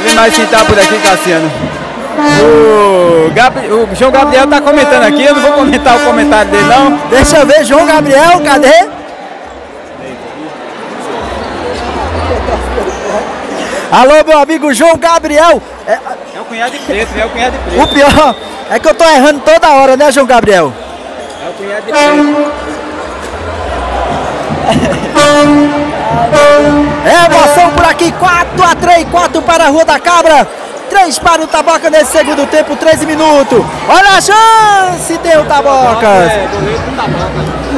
Vem mais quem tá por aqui, Cassiano. O, Gabri, o João Gabriel tá comentando aqui, eu não vou comentar o comentário dele não. Deixa eu ver, João Gabriel, cadê? Alô, meu amigo João Gabriel. É, é o cunhado de preto, é o cunhado de preto. O pior é que eu tô errando toda hora, né, João Gabriel? É o cunhado de preto. É emoção por aqui, 4 a 3, 4 para a Rua da Cabra. 3 para o Taboca nesse segundo tempo, 13 minutos. Olha a chance, tem o Tabocas.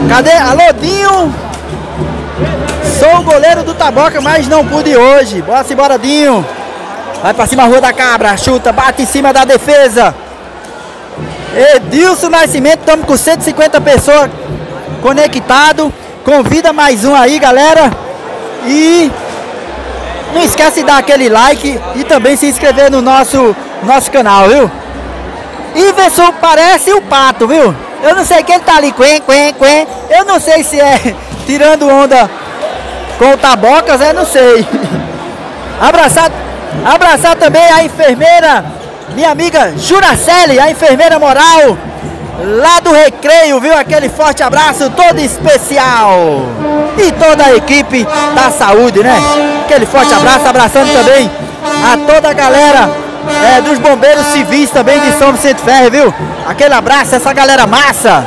Cadê? Alô, Dinho. Sou o goleiro do Taboca, mas não pude hoje. Bora embora, Dinho. Vai pra cima, Rua da Cabra. Chuta, bate em cima da defesa. Edilson Nascimento, estamos com 150 pessoas conectado. Convida mais um aí, galera. E não esquece de dar aquele like e também se inscrever no nosso, nosso canal, viu? Iverson parece o pato, viu? Eu não sei quem tá ali, quen, quen, quen. Eu não sei se é <laughs> tirando onda com o Tabocas, eu não sei. <laughs> Abraçar, abraçar também a enfermeira, minha amiga Juracelli, a enfermeira moral lá do Recreio, viu? Aquele forte abraço todo especial. E toda a equipe da saúde, né? Aquele forte abraço, abraçando também a toda a galera é, dos bombeiros civis também de São Vicente Ferro, viu? Aquele abraço, essa galera massa.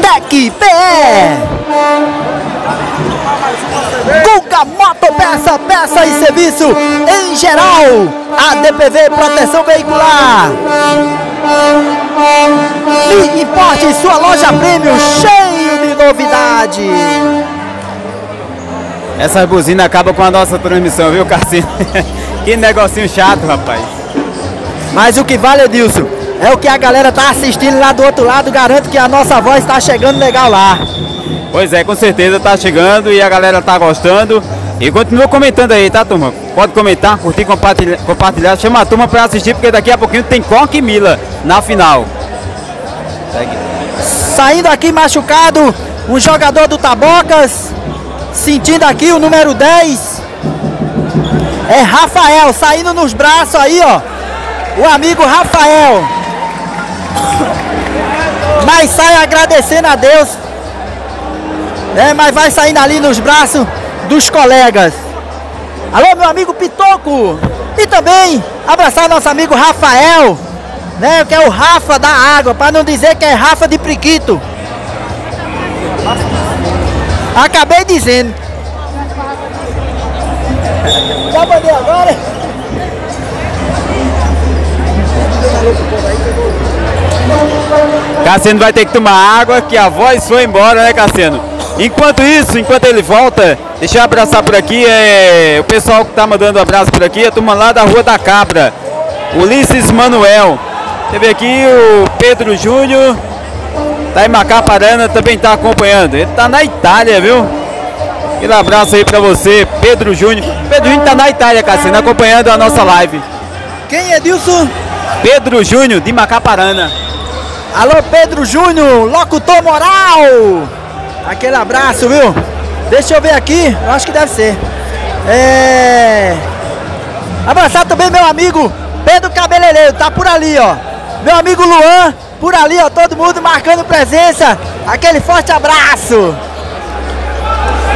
Deck Pé! Guga Moto Peça, peça e serviço em geral. A DPV Proteção Veicular. E importe sua loja premium cheio de novidade. Essa buzina acaba com a nossa transmissão, viu, Cassino? <laughs> que negocinho chato, rapaz. Mas o que vale, Edilson, é o que a galera tá assistindo lá do outro lado. Garanto que a nossa voz está chegando legal lá. Pois é, com certeza tá chegando e a galera tá gostando. E continua comentando aí, tá, turma? Pode comentar, curtir, compartilhar, compartilhar. Chama a turma para assistir, porque daqui a pouquinho tem Coque e Mila na final. Saindo aqui machucado, um jogador do Tabocas. Sentindo aqui o número 10. É Rafael, saindo nos braços aí, ó. O amigo Rafael. Mas sai agradecendo a Deus. É, mas vai saindo ali nos braços dos colegas. Alô, meu amigo Pitoco. E também abraçar nosso amigo Rafael, né? Que é o Rafa da água, para não dizer que é Rafa de Priquito. Acabei dizendo. Já mandei agora? Cassiano vai ter que tomar água, que a voz foi embora, né, Cassiano? Enquanto isso, enquanto ele volta, deixa eu abraçar por aqui é, o pessoal que tá mandando um abraço por aqui, a turma lá da Rua da Cabra, Ulisses Manuel. Teve aqui o Pedro Júnior, tá em Macaparana, também tá acompanhando. Ele tá na Itália, viu? Aquele abraço aí pra você, Pedro Júnior. Pedro Júnior tá na Itália, Cassiano, acompanhando a nossa live. Quem é Dilson? Pedro Júnior, de Macaparana. Alô, Pedro Júnior, locutor moral. Aquele abraço, viu? Deixa eu ver aqui, eu acho que deve ser. É. Abraçar também meu amigo Pedro Cabeleireiro, tá por ali, ó. Meu amigo Luan, por ali, ó. Todo mundo marcando presença. Aquele forte abraço.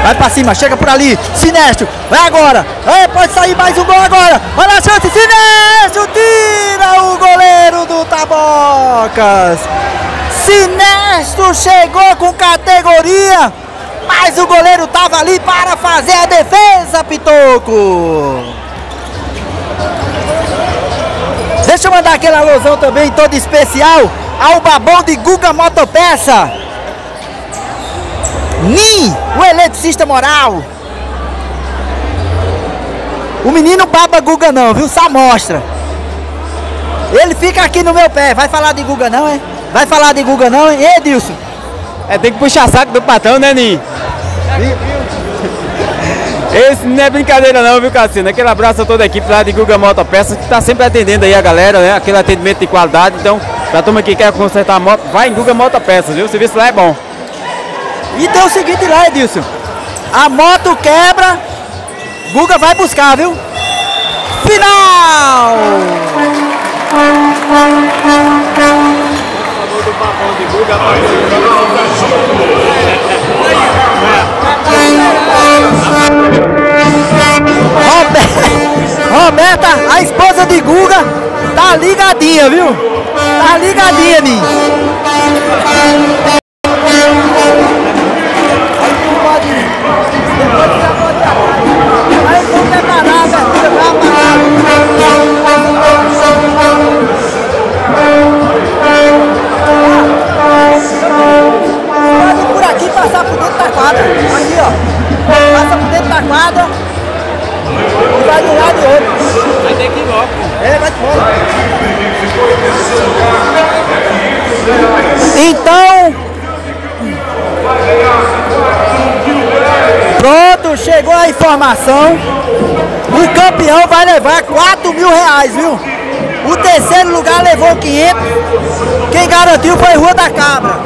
Vai pra cima, chega por ali. Sinestro, vai agora. É, pode sair mais um gol agora. Olha a chance, Sinestro tira o goleiro do Tabocas. Sinestro chegou com categoria, mas o goleiro tava ali para fazer a defesa, Pitoco. Deixa eu mandar aquele alusão também todo especial ao babão de Guga Motopeça. Nin, o eletricista moral. O menino baba Guga não, viu? Só mostra. Ele fica aqui no meu pé. Vai falar de Guga não, é? Vai falar de Guga não, hein? Ei, Edilson. É, tem que puxar saco do patrão, né, Ninho? Esse não é brincadeira não, viu, Cassino? Aquele abraço a toda a equipe lá de Guga Motopeças, que tá sempre atendendo aí a galera, né? Aquele atendimento de qualidade. Então, pra turma que quer consertar a moto, vai em Guga Motopeças, viu? O serviço lá é bom. E tem o seguinte lá, Edilson. A moto quebra, Guga vai buscar, viu? Final! Robe- Roberta, a esposa de Guga, tá ligadinha, viu? Tá ligadinha, Ninho. Informação. O campeão vai levar 4 mil reais, viu? O terceiro lugar levou 500. Quem garantiu foi Rua da Cabra.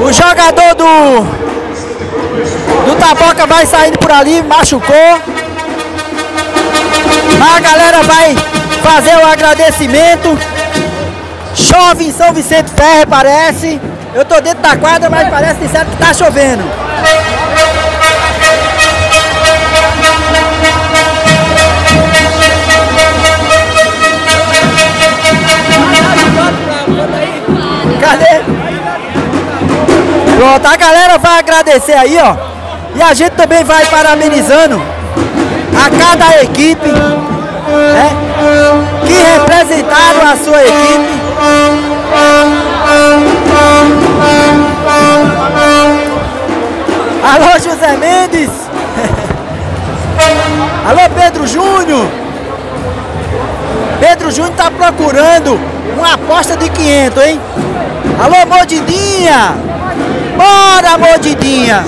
O jogador do do Taboca vai saindo por ali, machucou. A galera vai fazer o agradecimento. Chove em São Vicente Ferre, parece. Eu tô dentro da quadra, mas parece que certo que tá chovendo. Cadê? Pronto, a galera vai agradecer aí, ó. E a gente também vai parabenizando a cada equipe, né? Que representaram a sua equipe. Alô, José Mendes. <laughs> Alô, Pedro Júnior. Pedro Júnior tá procurando uma aposta de 500, hein? Alô, Modidinha. Bora, Modidinha.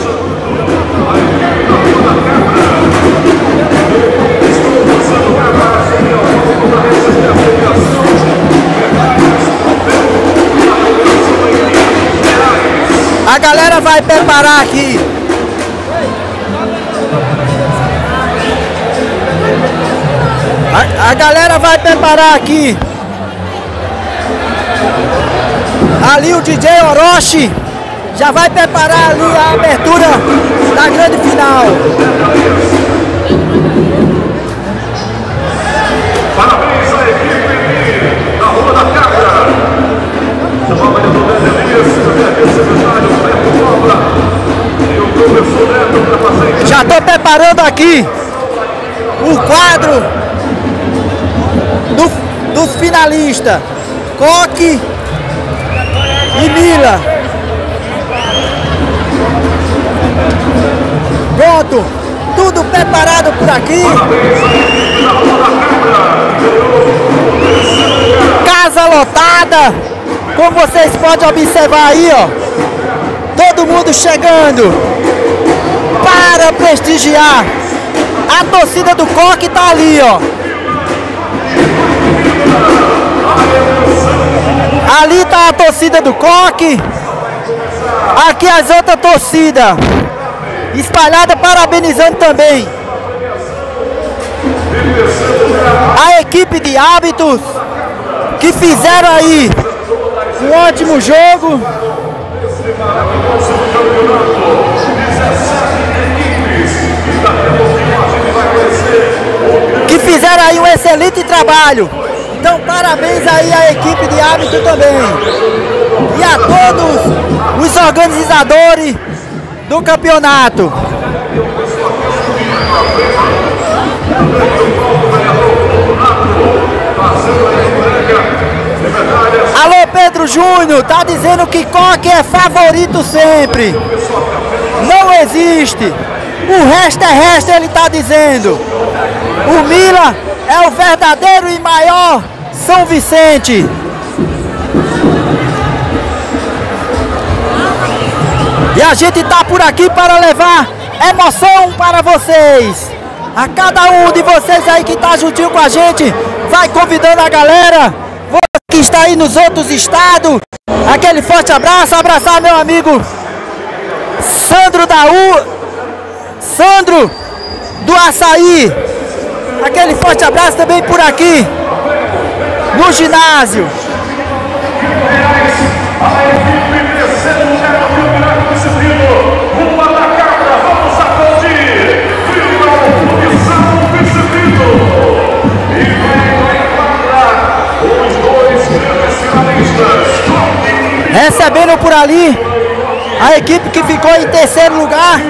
A galera vai preparar aqui. A, a galera vai preparar aqui. Ali o DJ Orochi já vai preparar ali a abertura da grande final. Estou preparando aqui o quadro do- dos finalistas. Coque e Mila. Pronto, tudo preparado por aqui. Casa lotada, como vocês podem observar aí, ó. todo mundo chegando para prestigiar. A torcida do Coque tá ali, ó. Ali tá a torcida do Coque. Aqui as outras torcidas. Espalhada parabenizando também. A equipe de hábitos que fizeram aí um ótimo jogo. Fizeram aí um excelente trabalho. Então parabéns aí à equipe de hábito também. E a todos os organizadores do campeonato. Alô Pedro Júnior, tá dizendo que Coque é favorito sempre. Não existe. O resto é resto, ele tá dizendo. É o verdadeiro e maior São Vicente. E a gente tá por aqui para levar emoção para vocês. A cada um de vocês aí que tá juntinho com a gente, vai convidando a galera. Você que está aí nos outros estados, aquele forte abraço, abraçar meu amigo Sandro da U, Sandro do Açaí. Aquele forte abraço também por aqui no ginásio. Recebendo por ali a equipe que ficou em terceiro lugar.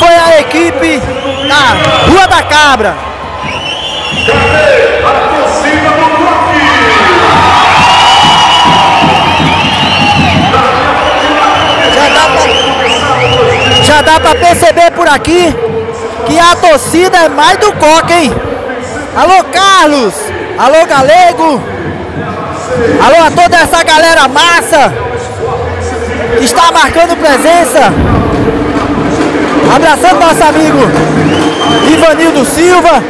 Foi a equipe da Rua da Cabra. Já dá já dá pra perceber por aqui que a torcida é mais do Coca, hein? Alô, Carlos! Alô, Galego! Alô a toda essa galera massa que está marcando presença. Abraçando nosso amigo Ivanildo Silva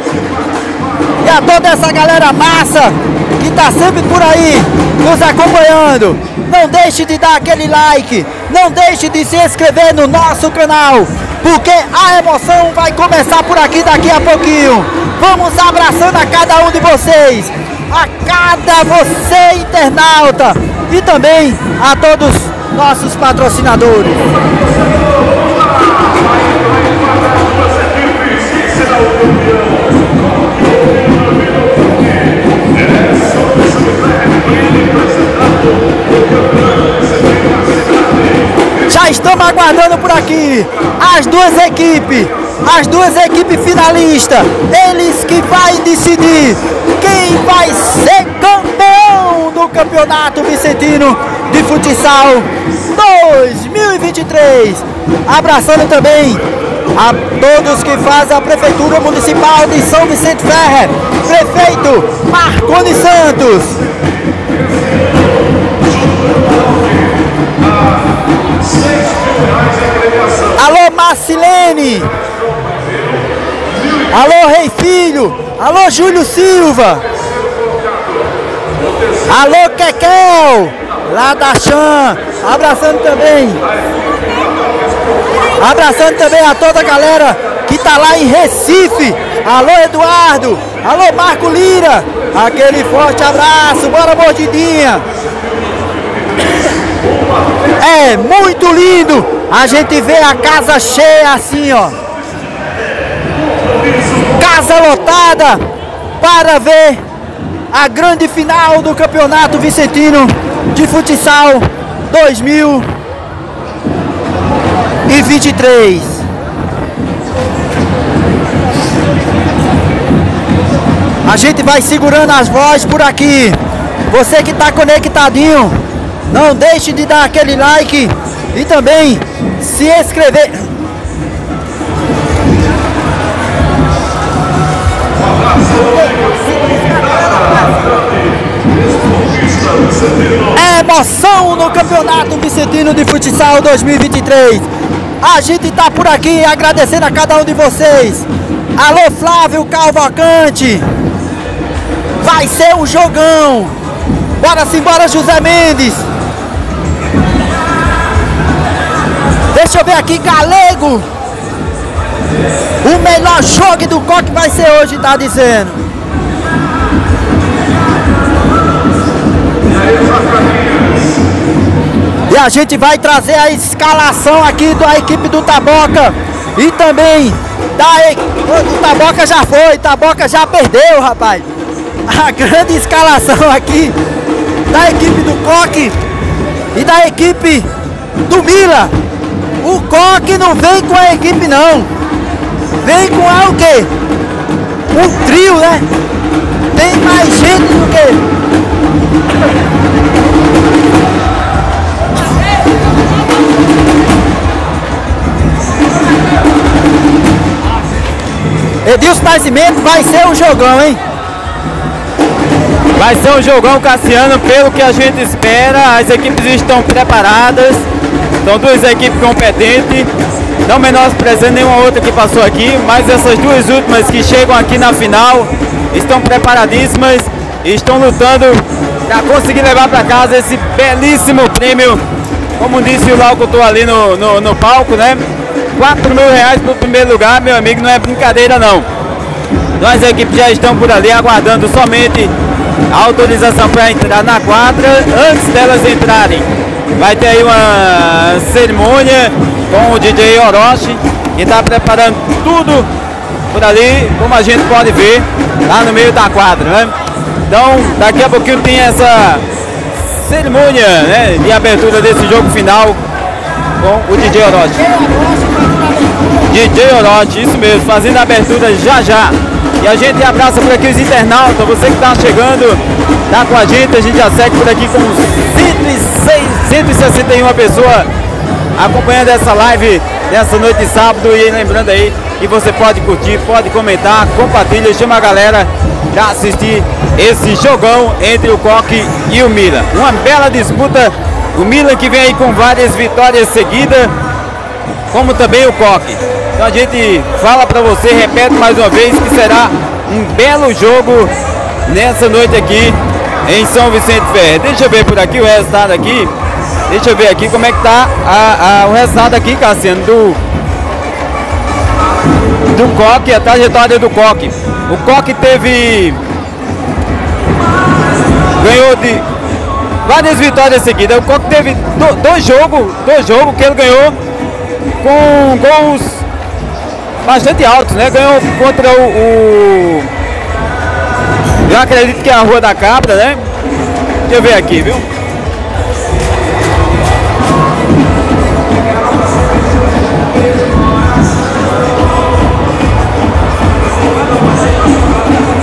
e a toda essa galera massa que está sempre por aí nos acompanhando. Não deixe de dar aquele like, não deixe de se inscrever no nosso canal, porque a emoção vai começar por aqui daqui a pouquinho. Vamos abraçando a cada um de vocês, a cada você internauta e também a todos nossos patrocinadores. Já estamos aguardando por aqui as duas equipes, as duas equipes finalistas, eles que vai decidir quem vai ser campeão do Campeonato Vicentino de Futsal 2023. Abraçando também a todos que fazem a Prefeitura Municipal de São Vicente Ferrer, prefeito Marconi Santos. Alô Marcilene! Alô Rei Filho! Alô Júlio Silva! Alô Kekel! Lá da Chan! Abraçando também! Abraçando também a toda a galera que tá lá em Recife! Alô Eduardo! Alô Marco Lira! Aquele forte abraço! Bora mordidinha! É muito lindo a gente vê a casa cheia assim, ó. Casa lotada para ver a grande final do Campeonato Vicentino de Futsal 2023. A gente vai segurando as vozes por aqui. Você que está conectadinho, não deixe de dar aquele like e também se inscrever. jogão no Campeonato Vicentino de Futsal 2023. A gente tá por aqui agradecendo a cada um de vocês. Alô Flávio Calvacante. Vai ser um jogão. Bora simbora José Mendes. Deixa eu ver aqui, Galego. O melhor jogo do coque vai ser hoje, tá dizendo. E a gente vai trazer a escalação aqui da equipe do Taboca e também da equipe. O Taboca já foi, Taboca já perdeu, rapaz. A grande escalação aqui da equipe do Coque e da equipe do Mila. O Coque não vem com a equipe não. Vem com a o quê? Um trio, né? Tem mais gente do que. Edilson Nascimento vai ser um jogão, hein? Vai ser um jogão, Cassiano, pelo que a gente espera. As equipes estão preparadas. São duas equipes competentes. Não menosprezando nenhuma outra que passou aqui, mas essas duas últimas que chegam aqui na final estão preparadíssimas e estão lutando para conseguir levar para casa esse belíssimo prêmio. Como disse o locutor ali no, no, no palco, né? 4 mil reais para o primeiro lugar, meu amigo, não é brincadeira não. Nós equipes já estão por ali aguardando somente a autorização para entrar na quadra. Antes delas entrarem, vai ter aí uma cerimônia com o DJ Orochi, que está preparando tudo por ali, como a gente pode ver, lá no meio da quadra, né? Então, daqui a pouquinho tem essa cerimônia né, de abertura desse jogo final com o DJ Orochi. DJ Orochi, isso mesmo, fazendo a abertura já já. E a gente abraça por aqui os internautas, você que está chegando, tá com a gente, a gente já segue por aqui com 106, 161 pessoas acompanhando essa live nessa noite de sábado e lembrando aí que você pode curtir, pode comentar, compartilha, chama a galera para assistir esse jogão entre o Coque e o Milan. Uma bela disputa, o Milan que vem aí com várias vitórias seguidas, como também o Coque. Então a gente fala para você, repete mais uma vez, que será um belo jogo nessa noite aqui em São Vicente Ferre. Deixa eu ver por aqui o resultado aqui. Deixa eu ver aqui como é que tá a, a, o resultado aqui, Cassiano, do, do Coque, a trajetória do Coque. O Coque teve. Ganhou de várias vitórias seguidas. O Coque teve do, dois jogos, dois jogos que ele ganhou com gols bastante altos, né? Ganhou contra o, o, Eu acredito que é a Rua da Cabra, né? Deixa eu ver aqui, viu?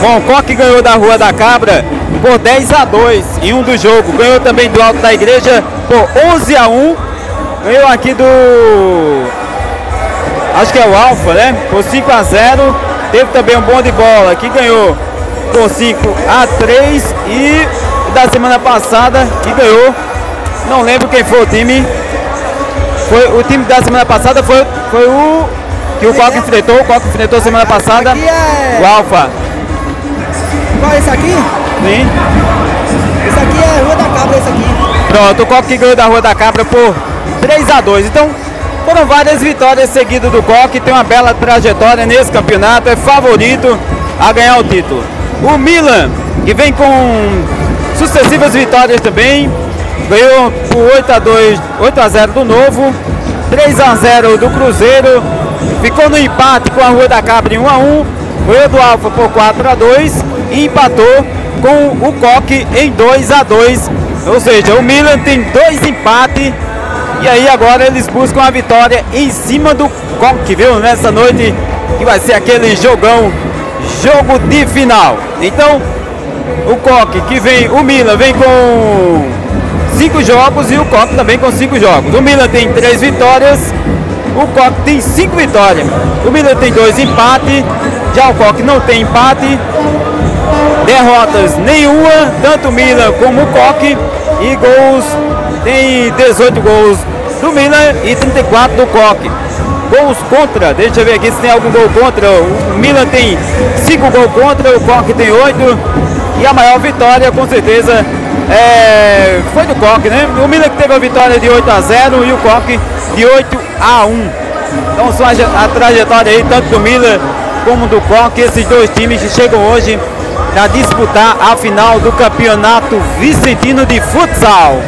Bom, Coque ganhou da Rua da Cabra por 10 a 2 em um do jogo. Ganhou também do Alto da Igreja por 11 a 1. Ganhou aqui do acho que é o Alfa, né? Por 5 a 0. Teve também um bom de bola que ganhou por 5 a 3 e da semana passada que ganhou. Não lembro quem foi o time. Foi o time da semana passada foi, foi o que o Coca enfrentou, o Coca enfrentou semana passada. É... O Alfa. Qual é esse aqui? Sim. Esse aqui é Rua da Cabra, esse aqui. Pronto, o Coca que ganhou da Rua da Cabra por 3 a 2. Então, foram várias vitórias seguidas do Coque, tem uma bela trajetória nesse campeonato, é favorito a ganhar o título. O Milan, que vem com sucessivas vitórias também, ganhou por 8 a 2, 8 a 0 do Novo, 3 a 0 do Cruzeiro, ficou no empate com a Rua da Cabra em 1 a 1, ganhou do Alfa por 4 a 2 e empatou com o Coque em 2 a 2. Ou seja, o Milan tem dois empates e aí agora eles buscam a vitória em cima do Coque, viu? Nessa noite que vai ser aquele jogão, jogo de final. Então, o Coque que vem, o Milan vem com cinco jogos e o Coque também com cinco jogos. O Milan tem três vitórias, o Coque tem cinco vitórias. O Milan tem dois empates, já o Coque não tem empate. Derrotas nenhuma, tanto o Milan como o Coque. E gols, tem 18 gols do Milan e 34 do Coque. Gols contra, deixa eu ver aqui se tem algum gol contra. O Milan tem 5 gols contra, o Coque tem 8. E a maior vitória, com certeza, é, foi do Coque, né? O Milan que teve a vitória de 8 a 0 e o Coque de 8 a 1. Então a, a trajetória aí, tanto do Milan como do Coque, esses dois times que chegam hoje para disputar a final do campeonato vicentino de futsal.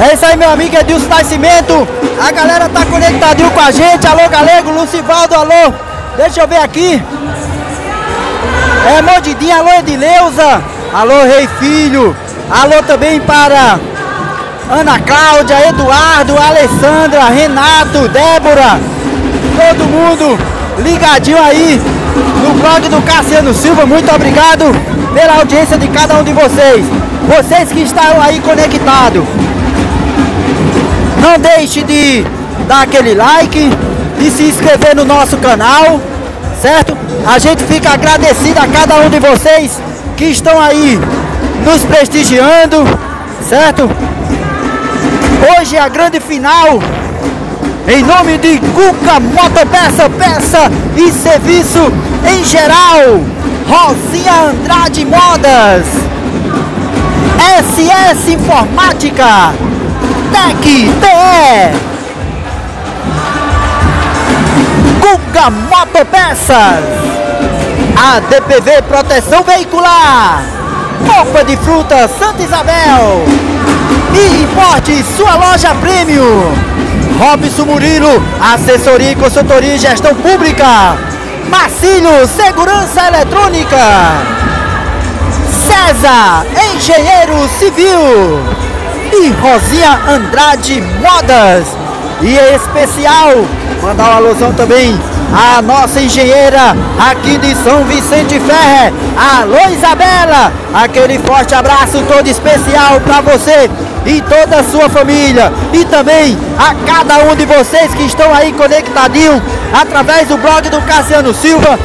É isso aí, meu amigo Edilson Nascimento. A galera tá conectadinho com a gente. Alô, Galego, Lucivaldo, alô. Deixa eu ver aqui. É Mordidinha, alô, Edileuza. Alô, Rei Filho. Alô também para Ana Cláudia, Eduardo, Alessandra, Renato, Débora. Todo mundo ligadinho aí no blog do Cassiano Silva. Muito obrigado pela audiência de cada um de vocês. Vocês que estão aí conectados. Não deixe de dar aquele like, de se inscrever no nosso canal, certo? A gente fica agradecido a cada um de vocês que estão aí nos prestigiando, certo? Hoje é a grande final. Em nome de Cuca Motopeça, peça e serviço em geral. Rosinha Andrade Modas. SS Informática. Tec TE. Guga Motopeças. ADPV Proteção Veicular. Copa de Frutas Santa Isabel. E Importe, sua loja Prêmio. Robson Murilo, assessoria e consultoria em gestão pública. Marcílio, segurança eletrônica. César, engenheiro civil. E Rosinha Andrade Modas. E em especial, mandar uma alusão também à nossa engenheira aqui de São Vicente Ferre. Alô Isabela, aquele forte abraço todo especial para você e toda a sua família. E também a cada um de vocês que estão aí conectadinho através do blog do Cassiano Silva.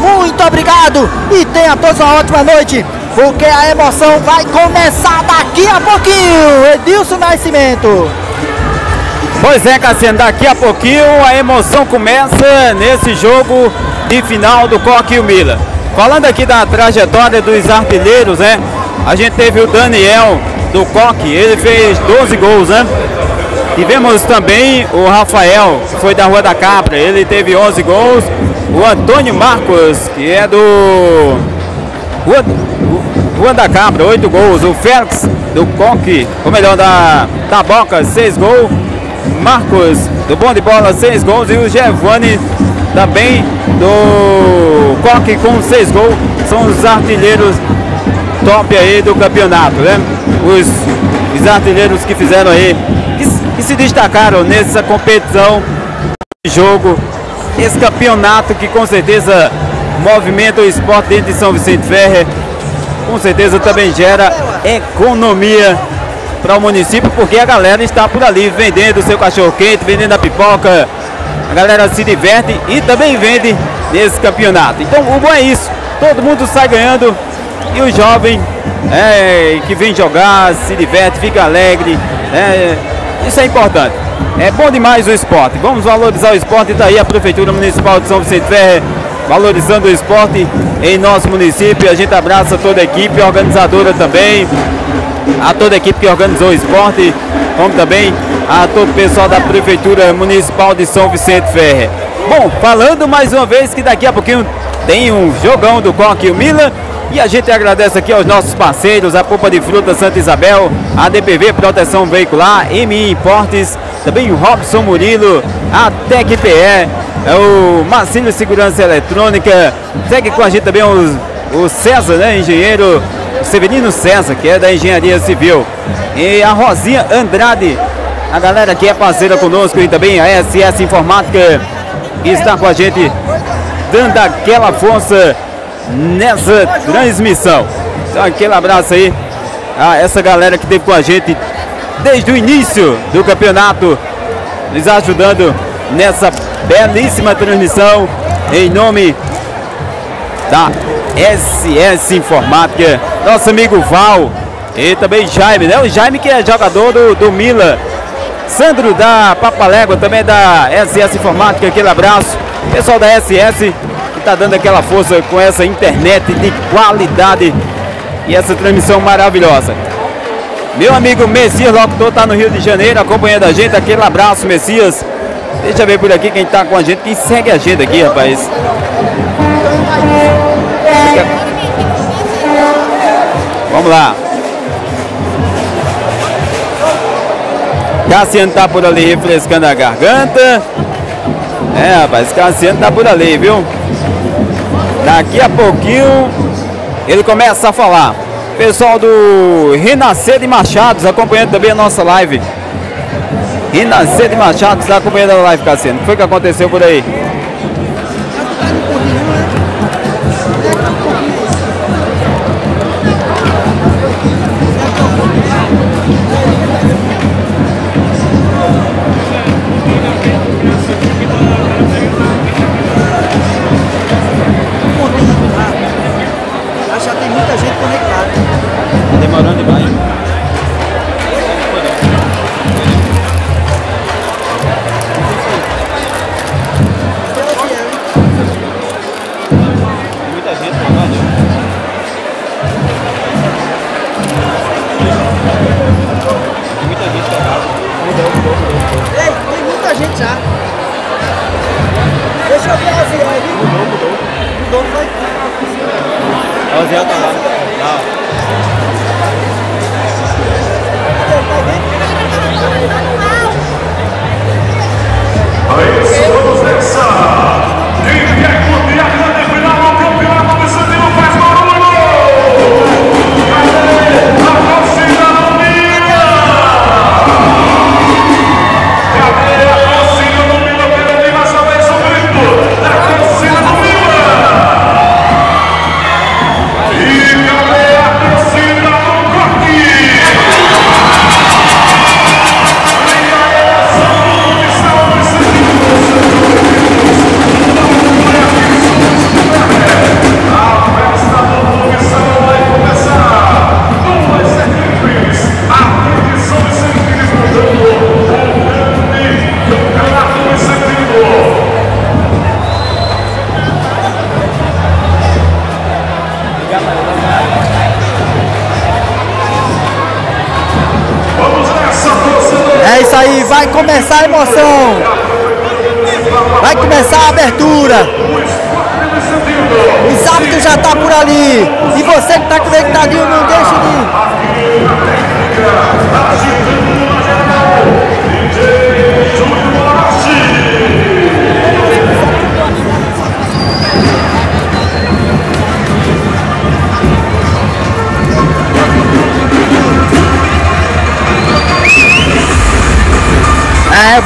Muito obrigado e tenha todos uma ótima noite, porque a emoção vai começar daqui a pouquinho. Edilson Nascimento. Pois é, Cassiano, daqui a pouquinho a emoção começa nesse jogo de final do Coque e o Mila. Falando aqui da trajetória dos artilheiros, né? A gente teve o Daniel do Coque, ele fez 12 gols, né? Tivemos também o Rafael, que foi da Rua da Cabra, ele teve 11 gols. O Antônio Marcos, que é do Rua da Cabra, 8 gols. O Félix do Coque, ou melhor, da Taboca, 6 gols. Marcos do Bom de Bola, 6 gols. E o Giovanni também do Coque com 6 gols. São os artilheiros top aí do campeonato, né? Os, os artilheiros que fizeram aí, que, que se destacaram nessa competição de jogo, esse campeonato que com certeza movimenta o esporte dentro de São Vicente Ferre, com certeza também gera economia para o município, porque a galera está por ali vendendo o seu cachorro quente, vendendo a pipoca, a galera se diverte e também vende nesse campeonato. Então o bom é isso, todo mundo sai ganhando e o jovem é, que vem jogar, se diverte, fica alegre. É, isso é importante. É bom demais o esporte. Vamos valorizar o esporte. Está aí a Prefeitura Municipal de São Vicente Ferre valorizando o esporte em nosso município. A gente abraça toda a equipe, organizadora também, a toda a equipe que organizou o esporte, como também a todo o pessoal da Prefeitura Municipal de São Vicente Ferre. Bom, falando mais uma vez que daqui a pouquinho tem um jogão do Coque e o Milan. E a gente agradece aqui aos nossos parceiros, a Polpa de Fruta Santa Isabel, a DPV Proteção Veicular, MI Importes, também o Robson Murilo, a TecPE, é o Marcílio Segurança Eletrônica, segue com a gente também o, o César, né, engenheiro Severino César, que é da Engenharia Civil, e a Rosinha Andrade, a galera que é parceira conosco e também a SS Informática, está com a gente dando aquela força nessa transmissão. Então aquele abraço aí a essa galera que esteve com a gente desde o início do campeonato, nos ajudando nessa belíssima transmissão em nome da SS Informática nosso amigo Val e também Jaime, né? O Jaime que é jogador do, do Mila. Sandro da Papalégua, também da SS Informática, aquele abraço. Pessoal da SS que está dando aquela força com essa internet de qualidade e essa transmissão maravilhosa. Meu amigo Messias Locutor está no Rio de Janeiro acompanhando a gente. Aquele abraço, Messias. Deixa eu ver por aqui quem está com a gente, quem segue a gente aqui, rapaz. Vamos lá. Cassiano tá por ali refrescando a garganta. É, rapaz, Cassiano tá por ali, viu? Daqui a pouquinho ele começa a falar. Pessoal do Renascer de Machados acompanhando também a nossa live. Renascer de Machados está acompanhando a live, Cassiano. O que foi que aconteceu por aí?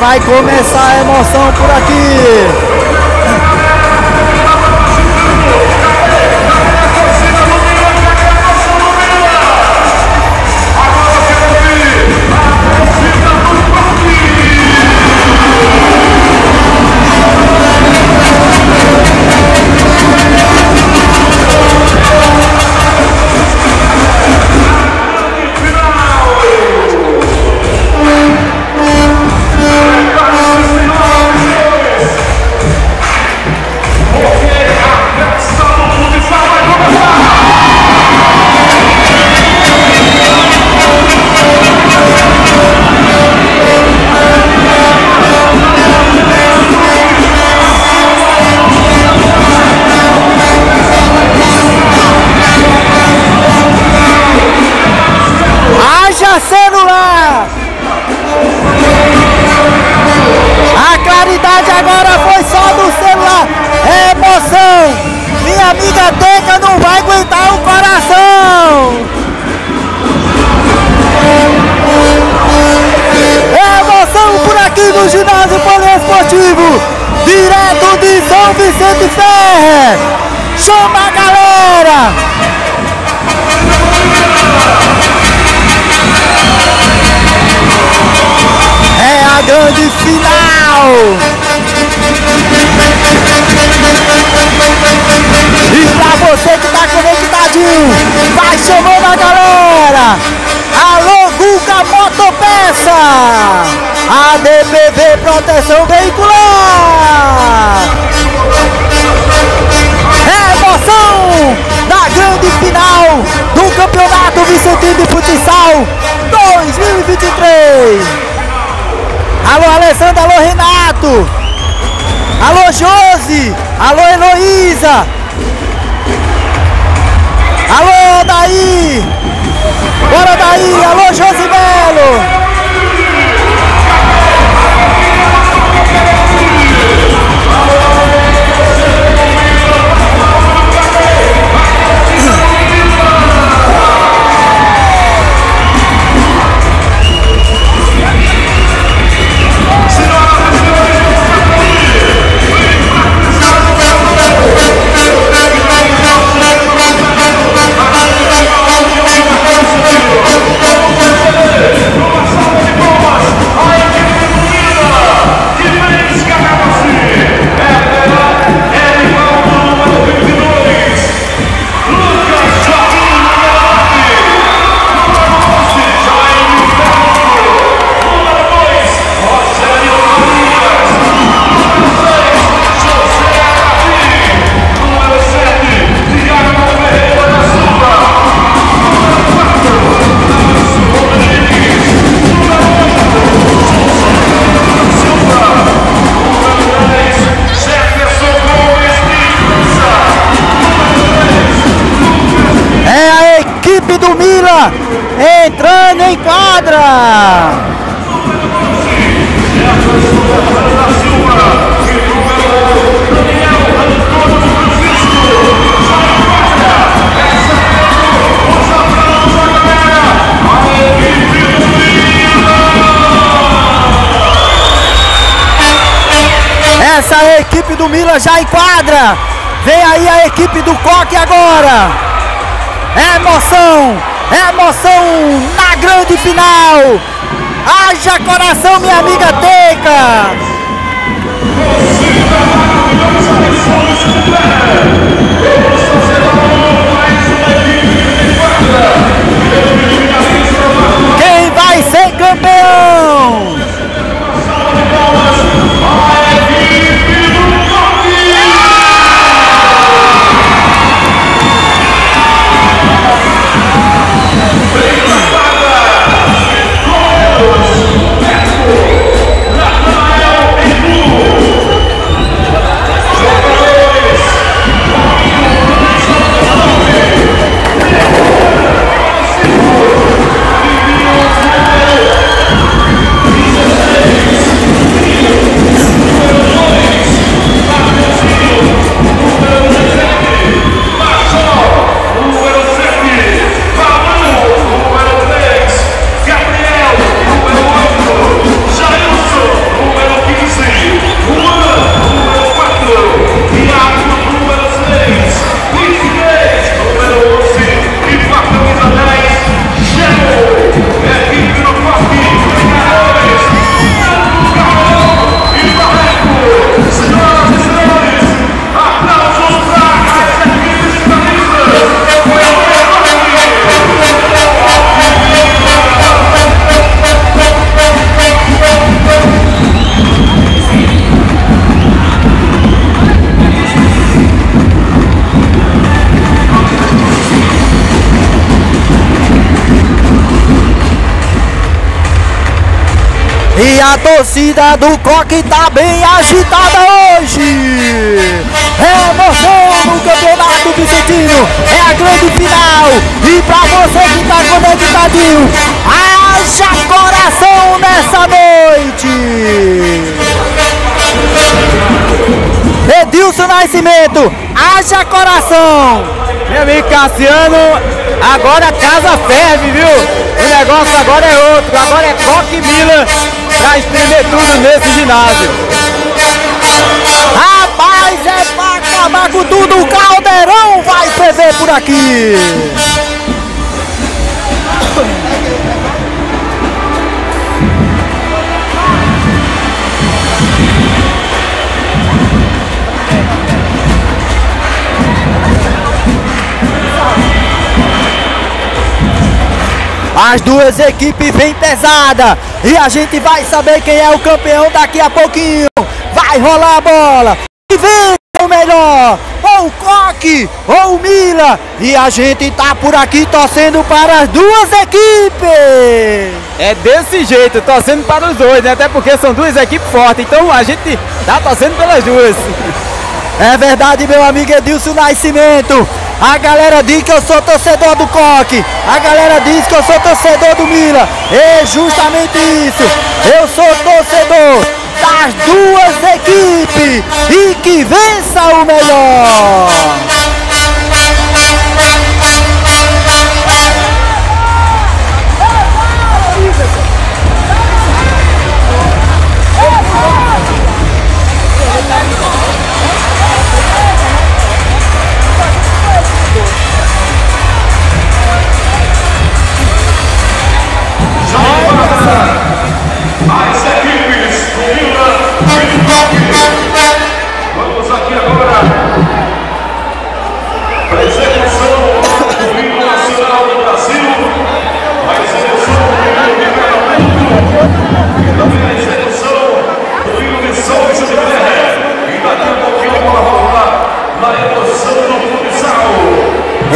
Vai começar a emoção por aqui. Alô Heloísa! Alô Daí! Bora daí! Alô Josimelo! Já em quadra. Vem aí a equipe do Coque agora. É emoção, é emoção na grande final. Haja coração, minha amiga Teca. E a torcida do Coque tá bem agitada hoje. É emoção no Campeonato Vicentino. É a grande final. E pra você que tá conectadinho, haja coração nessa noite. Edilson Nascimento, haja coração. Meu amigo Cassiano, agora a casa ferve, viu? O negócio agora é outro, agora é Coque e Mila pra espremer tudo nesse ginásio. Rapaz, é pra acabar com tudo. O caldeirão vai ferver por aqui. As duas equipes vêm pesada e a gente vai saber quem é o campeão daqui a pouquinho. Vai rolar a bola. E vem o melhor, ou o Coque, ou o Mila. E a gente tá por aqui torcendo para as duas equipes. É desse jeito, torcendo para os dois, né? Até porque são duas equipes fortes, então a gente tá torcendo pelas duas. É verdade, meu amigo Edilson Nascimento. A galera diz que eu sou torcedor do Coque. A galera diz que eu sou torcedor do Mila. É justamente isso. Eu sou torcedor das duas equipes. E que vença o melhor. As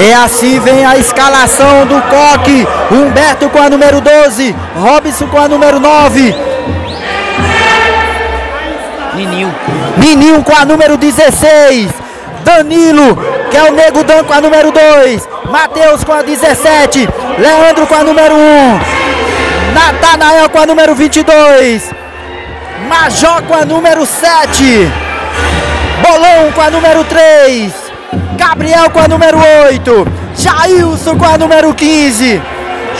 E assim vem a escalação do Coque. Humberto com a número 12. Robson com a número 9. Nininho. Nininho com a número 16. Danilo, que é o Nego Dan com a número 2. Matheus com a 17. Leandro com a número 1. Natanael com a número 22. Major com a número 7. Bolão com a número 3. Gabriel com a número 8. Jailson com a número 15.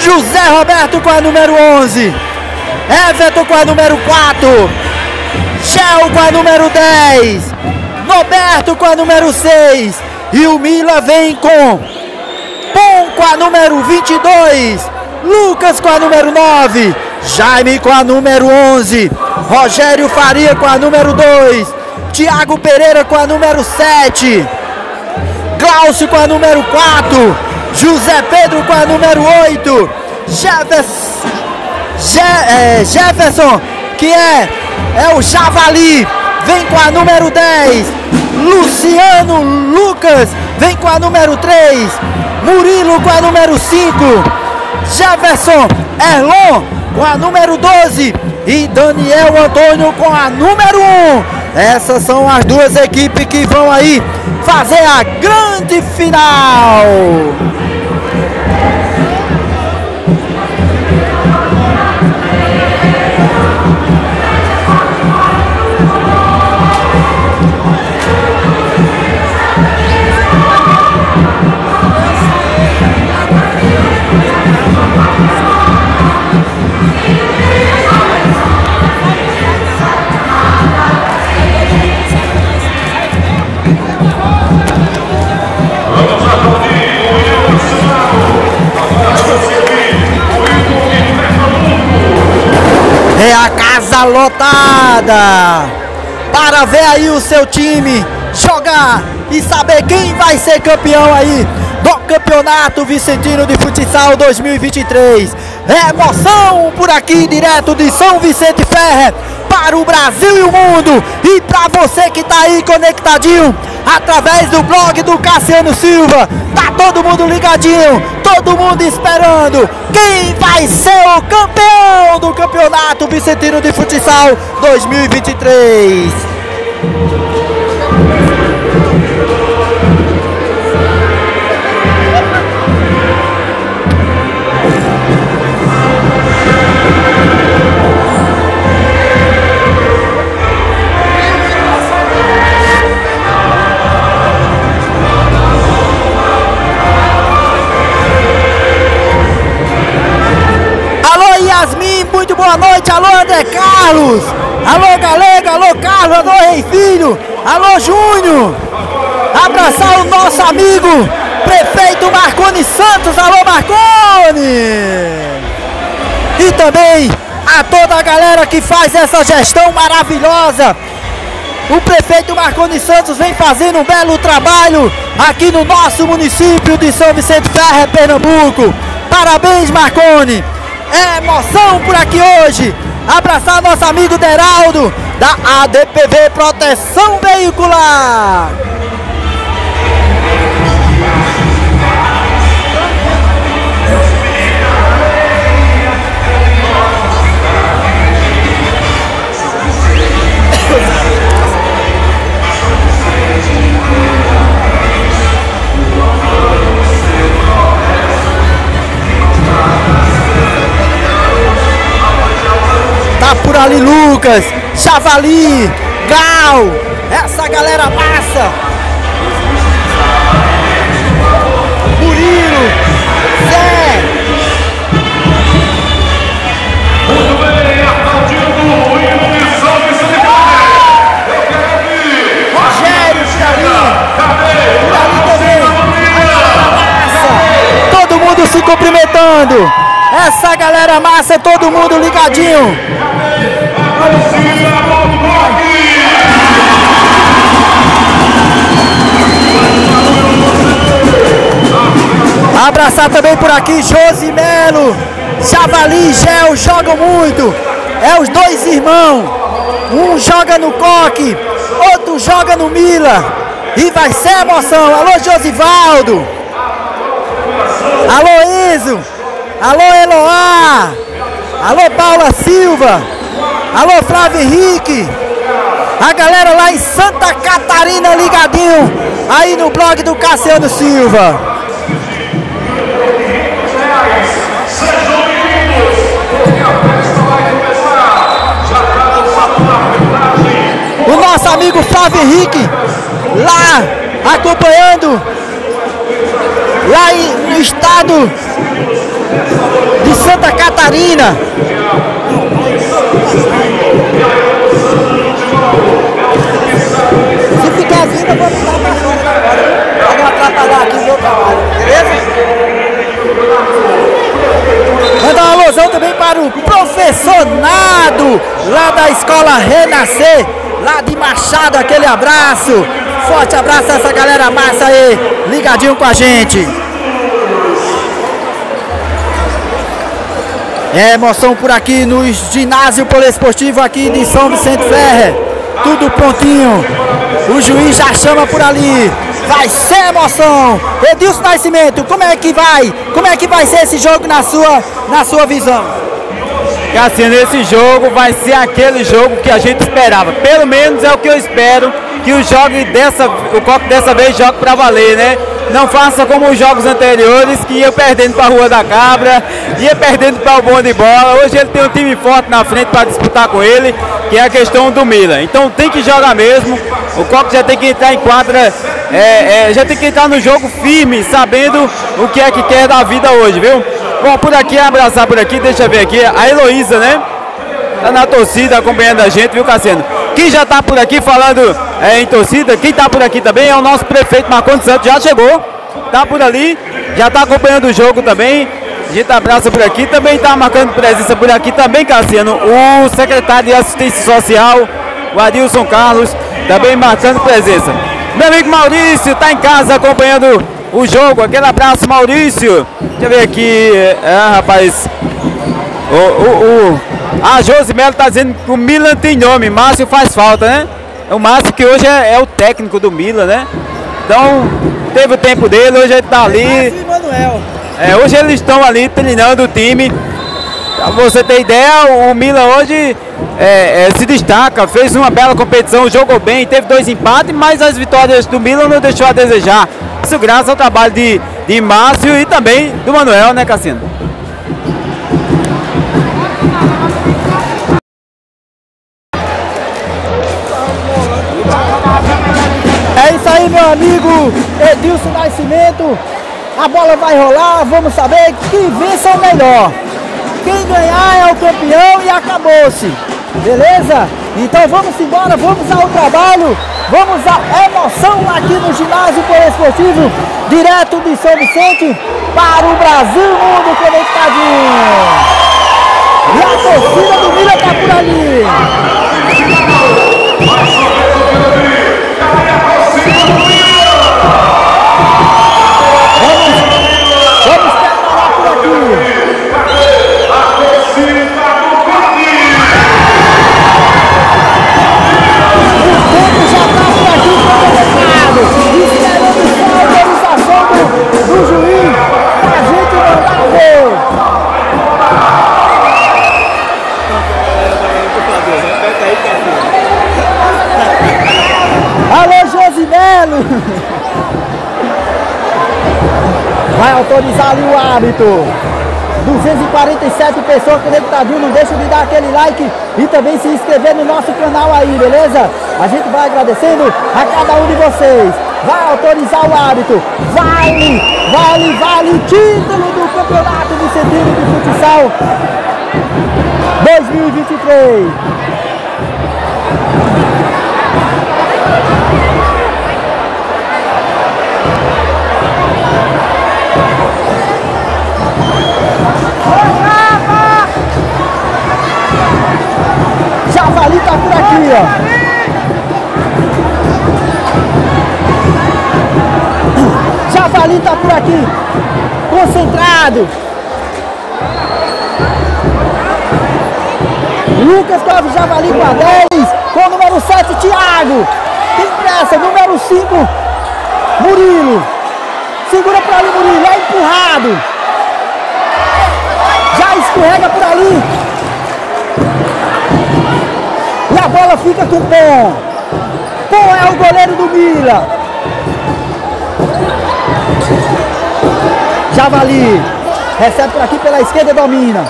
José Roberto com a número 11. Everton com a número 4. Shell com a número 10. Roberto com a número 6. E o Mila vem com Pom com a número 22. Lucas com a número 9. Jaime com a número 11. Rogério Faria com a número 2. Tiago Pereira com a número 7. Glaucio com a número 4. José Pedro com a número 8. Jefferson, Je- é, Jefferson, que é, é o Javali, vem com a número 10. Luciano Lucas, vem com a número 3. Murilo com a número 5. Jefferson Erlon com a número 12 e Daniel Antônio com a número 1. Essas são as duas equipes que vão aí fazer a grande final. Lotada para ver aí o seu time jogar e saber quem vai ser campeão aí do Campeonato Vicentino de Futsal 2023. É emoção por aqui direto de São Vicente Ferre para o Brasil e o mundo e para você que tá aí conectadinho através do blog do Cassiano Silva. Tá todo mundo ligadinho, todo mundo esperando quem vai ser o campeão do Campeonato Vicentino de Futsal 2023. Boa noite. Alô André Carlos. Alô Galega, alô Carlos, alô Rei Filho. Alô Júnior. Abraçar o nosso amigo, prefeito Marconi Santos. Alô Marconi. E também a toda a galera que faz essa gestão maravilhosa. O prefeito Marconi Santos vem fazendo um belo trabalho aqui no nosso município de São Vicente Ferre, Pernambuco. Parabéns, Marcone. É emoção por aqui hoje. Abraçar nosso amigo Deraldo da ADPV Proteção Veicular. Por ali Lucas, Chavali, Gal, essa galera massa. Murilo, Zé, Muito bem, aplaudindo o hino de São Vicente. Rogério, massa. Todo mundo se cumprimentando. Essa galera massa, todo mundo ligadinho. Abraçar também por aqui Josi Melo, Chavali e Gel jogam muito. É os dois irmãos. Um joga no Coque, outro joga no Mila. E vai ser emoção. Alô Josivaldo. Alô Enzo. Alô Eloá. Alô Paula Silva. Alô Flávio Henrique. A galera lá em Santa Catarina ligadinho aí no blog do Cassiano Silva. O nosso amigo Flávio Henrique lá acompanhando lá em- no estado de Santa Catarina. Se ficar vindo, eu vou ficar fora agora, pra não atrapalhar aqui o meu trabalho, beleza? Mandar uma alusão também para o professor Nado, lá da escola Renascer, lá de Machado, aquele abraço. Forte abraço a essa galera massa aí, ligadinho com a gente. É emoção por aqui no ginásio poliesportivo aqui de São Vicente Ferre. Tudo prontinho. O juiz já chama por ali. Vai ser emoção. Edilson Nascimento, como é que vai? Como é que vai ser esse jogo na sua, na sua visão? Cassiano, esse jogo vai ser aquele jogo que a gente esperava. Pelo menos é o que eu espero que o jogo dessa, o Coque dessa vez jogue para valer, né? Não faça como os jogos anteriores que ia perdendo para a Rua da Cabra, ia perdendo para o bom de bola. Hoje ele tem um time forte na frente para disputar com ele, que é a questão do Mila. Então tem que jogar mesmo. O Coque já tem que entrar em quadra, é, é, já tem que entrar no jogo firme, sabendo o que é que quer da vida hoje, viu? Bom, por aqui, abraçar por aqui, deixa eu ver aqui, a Heloísa, né? Tá na torcida acompanhando a gente, viu, Cassiano? Quem já tá por aqui falando é, em torcida, quem tá por aqui também é o nosso prefeito Marcondes Santos, já chegou, tá por ali, já tá acompanhando o jogo também. A gente abraça por aqui, também tá marcando presença por aqui também, Cassiano, o secretário de assistência social, o Adilson Carlos, também marcando presença. Meu amigo Maurício tá em casa acompanhando o jogo, aquele abraço, Maurício. Deixa eu ver aqui, é, rapaz, o, o, o, a Josi Melo tá dizendo que o Milan tem nome, Márcio faz falta, né? O Márcio que hoje é, é o técnico do Milan, né? Então, teve o tempo dele, hoje ele tá ali. Manuel. É, hoje eles estão ali treinando o time. Pra você ter ideia, o Milan hoje é, é, se destaca, fez uma bela competição, jogou bem, teve dois empates, mas as vitórias do Milan não deixou a desejar. Isso graças ao trabalho de, de Márcio e também do Manuel, né, Cassino? Aí, meu amigo Edilson Nascimento. A bola vai rolar, vamos saber quem vença é o melhor. Quem ganhar é o campeão e acabou-se. Beleza? Então vamos embora, vamos ao trabalho, vamos à emoção aqui no ginásio poliesportivo, direto de São Vicente para o Brasil Mundo Conectadinho. E a torcida do Milha tá por ali. amarelo. Vai autorizar ali o árbitro. 247 pessoas conectadinho, não deixa de dar aquele like e também se inscrever no nosso canal aí, beleza? A gente vai agradecendo a cada um de vocês. Vai autorizar o árbitro. Vale, vale, vale o título do Campeonato de Vicentino de Futsal 2023. Javali tá por aqui, ó. Javali tá por aqui. Concentrado. Lucas corre Javali com a 10. Com o número 7, Thiago. Tem pressa. Número 5, Murilo. Segura por ali, Murilo. É empurrado. Escorrega por ali. E a bola fica com o Pom. Pom é o goleiro do Mila. Javali. Recebe por aqui pela esquerda, domina.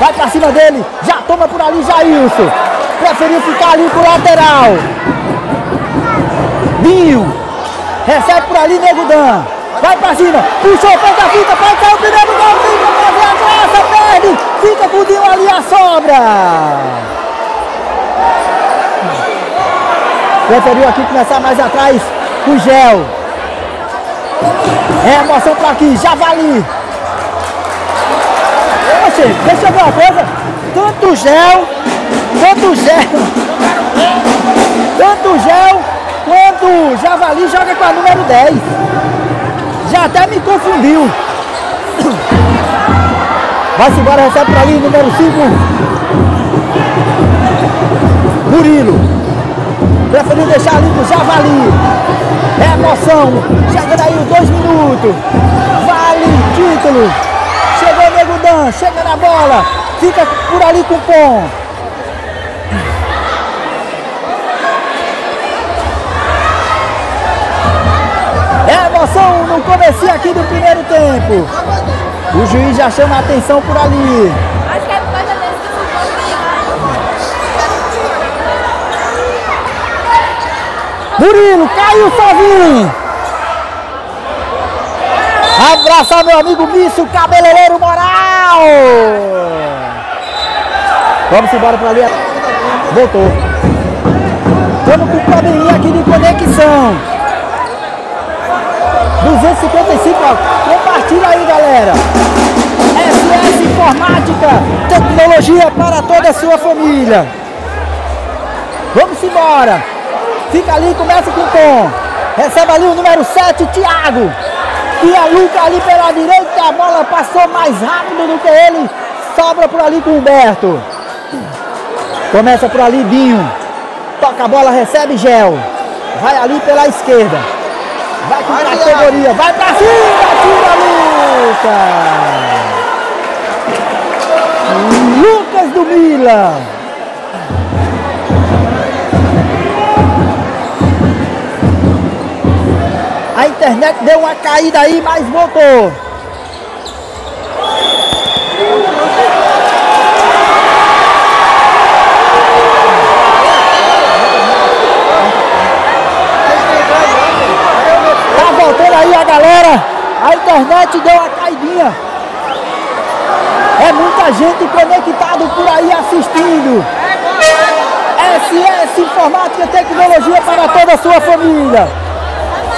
Vai pra cima dele. Já toma por ali, Jailson. Preferiu ficar ali pro lateral. Binho. Recebe por ali, Nego Dan. Vai pra cima. Puxou, fez a fita. Pode sair o primeiro gol. Fica, Fica com o ali a sobra. Preferiu aqui começar mais atrás o Gel. É emoção pra aqui, Javali. Oxe, deixa eu ver uma coisa. Tanto gel, tanto gel, tanto gel quanto Javali joga com a número 10. Já até me confundiu. Vai-se embora, recebe por ali, número 5. Murilo. Preferiu deixar ali pro Javali. É emoção. Chega daí os dois minutos. Vale título. Chegou o Nego Dan. Chega na bola. Fica por ali com o Pom. É emoção no começo aqui do primeiro tempo. O juiz já chama a atenção por ali. Acho que é por causa desse que Murilo, caiu sozinho. Abraçar meu amigo Mício, cabeleireiro moral. Vamos embora para ali. Voltou. Estamos com probleminha aqui de conexão. 255, ó. Compartilha aí, galera. SS Informática, tecnologia para toda a sua família. Vamos embora. Fica ali, começa com o Tom. Recebe ali o número 7, Thiago. E a Luca ali pela direita, a bola passou mais rápido do que ele. Sobra por ali com o Humberto. Começa por ali, Binho. Toca a bola, recebe Gel. Vai ali pela esquerda. Vai categoria. Vai pra cima, tira Lucas. Lucas do Milan. A internet deu uma caída aí, mas voltou. Aí a galera. A internet deu uma caidinha. É muita gente conectado por aí assistindo. SS Informática e Tecnologia para toda a sua família.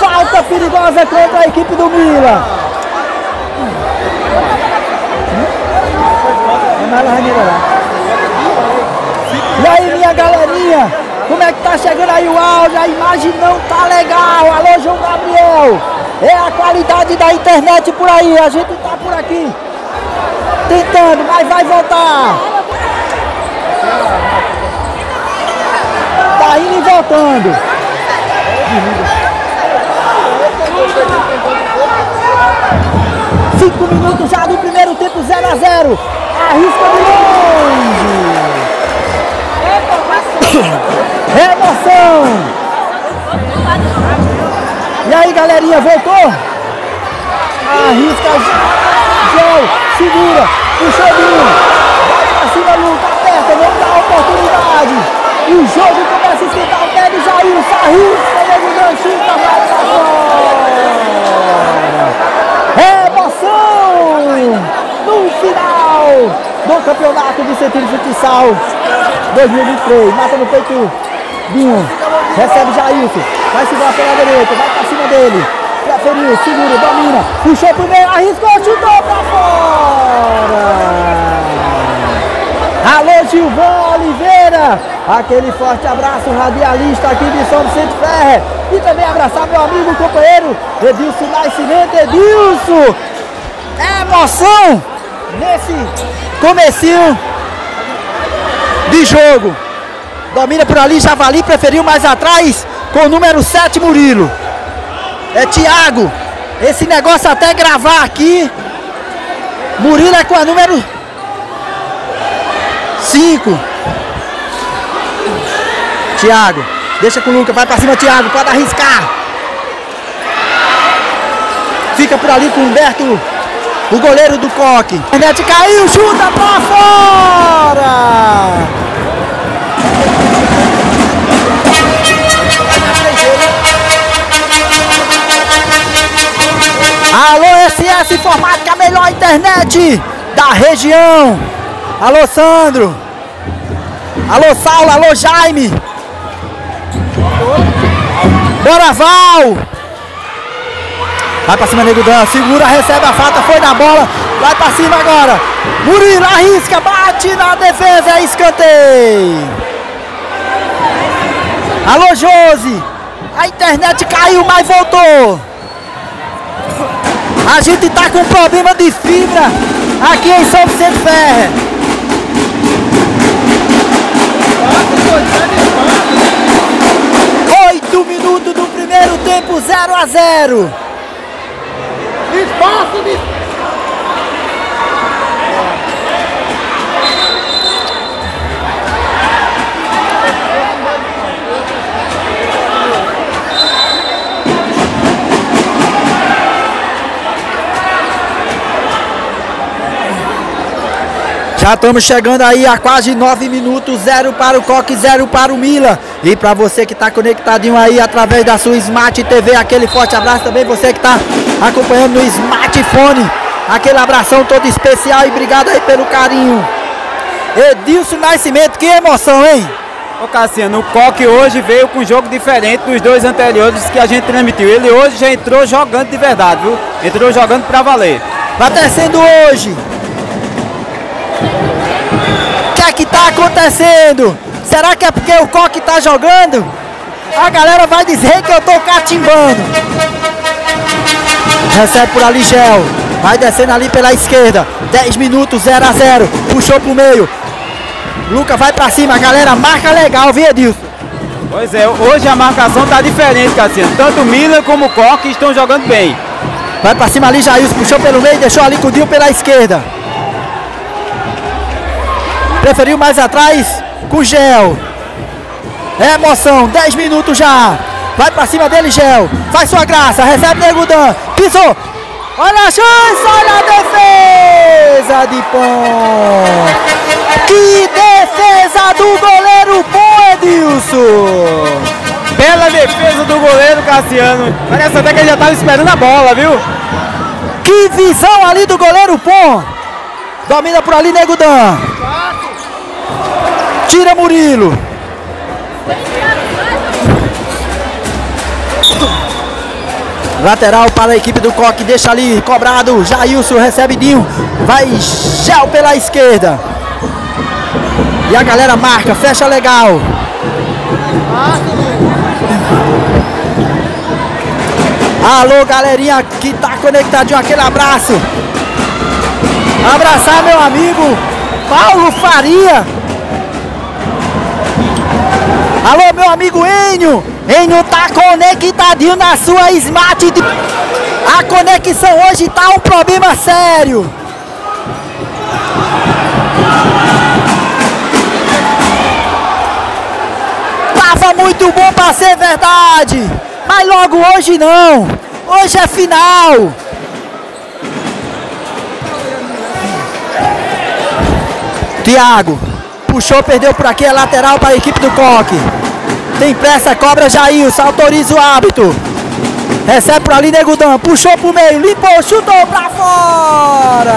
Falta perigosa contra a equipe do Mila. E aí, minha galerinha, como é que tá chegando aí o áudio? A imagem não tá legal. Alô, João Gabriel. É a qualidade da internet por aí. A gente tá por aqui tentando, mas vai voltar. Tá indo e voltando. Cinco minutos já do primeiro tempo, 0 a 0 Arrisca de longe. <coughs> Emoção. E aí, galerinha, voltou? Arrisca Gel, segura, puxou Dinho. Vai pra cima, Luca, aperta, não dá oportunidade. E o jogo começa a esquentar o pé do Jair, saiu, pegou o gancho, chuta, vai pra fora. Emoção no final do Campeonato Vicentino Futsal 2023. Mata no peito, Dinho, recebe Jailson, vai segurar pela direita, vai pra cima dele. Preferiu, segura, domina, puxou pro meio, arriscou, chutou pra fora. Alô Gilvão Oliveira, aquele forte abraço radialista aqui de São Vicente Ferre. E também abraçar meu amigo companheiro Edilson Nascimento, Edilson. É emoção nesse comecinho de jogo. Domina por ali, Javali preferiu mais atrás com o número 7 Murilo. É Thiago. Esse negócio até gravar aqui. Murilo é com a número 5. Thiago. Deixa com o Lucas. Vai pra cima, Thiago. Pode arriscar. Fica por ali com o Humberto. O goleiro do Coque. A net caiu. Chuta pra fora. Alô SS Informática, a melhor internet da região. Alô Sandro. Alô Saulo, alô Jaime. Bora Val. Vai pra cima, Nego Dan. Segura, recebe a falta, foi na bola. Vai pra cima agora. Murilo arrisca, bate na defesa, é escanteio. Alô Josi. A internet caiu, mas voltou. A gente tá com problema de fibra aqui em São Vicente Ferre. Oito minutos do primeiro tempo, 0 a 0. Espaço de... Já estamos chegando aí a quase 9 minutos, 0 para o Coque, 0 para o Mila. E para você que está conectadinho aí através da sua Smart TV, aquele forte abraço também. Você que está acompanhando no smartphone, aquele abração todo especial e obrigado aí pelo carinho. Edilson Nascimento, que emoção, hein? Ô Cassiano, o Coque hoje veio com um jogo diferente dos dois anteriores que a gente transmitiu. Ele hoje já entrou jogando de verdade, viu? Entrou jogando pra valer. Vai descendo hoje. É que tá acontecendo? Será que é porque o Coque tá jogando? A galera vai dizer que eu tô catimbando. Recebe por ali Gel. Vai descendo ali pela esquerda. 10 minutos, 0 a 0 Puxou pro meio. Luca vai pra cima, galera. Marca legal, viu, Edilson? Pois é, hoje a marcação tá diferente, Cassiano. Tanto o Milan como o Coque estão jogando bem. Vai pra cima ali, Jailson. Puxou pelo meio, deixou ali com o Dil pela esquerda. Preferiu mais atrás com o Gel. É emoção, 10 minutos já. Vai pra cima dele, Gel. Faz sua graça, recebe Negudan. Pisou. Olha a chance, olha a defesa de ponta. Que defesa do goleiro bom, Edilson. Bela defesa do goleiro Cassiano. Parece até que ele já estava esperando a bola, viu? Que visão ali do goleiro Pom. Domina por ali, Negudan. Tira Murilo. Lateral para a equipe do Coque, deixa ali, cobrado. Jailson recebe Dinho. Vai Gel pela esquerda. E a galera marca, fecha legal. Alô, galerinha que tá conectadinho, aquele abraço. Abraçar meu amigo Paulo Faria. Alô, meu amigo Enio! Enio tá conectadinho na sua Smart. A conexão hoje tá um problema sério. Tava muito bom pra ser verdade. Mas logo hoje não. Hoje é final. Tiago. Puxou, perdeu por aqui. É lateral para a equipe do Coque. Tem pressa, cobra Jailson. Autoriza o árbitro. Recebe por ali, Negudão. Puxou pro meio. Limpou, chutou pra fora.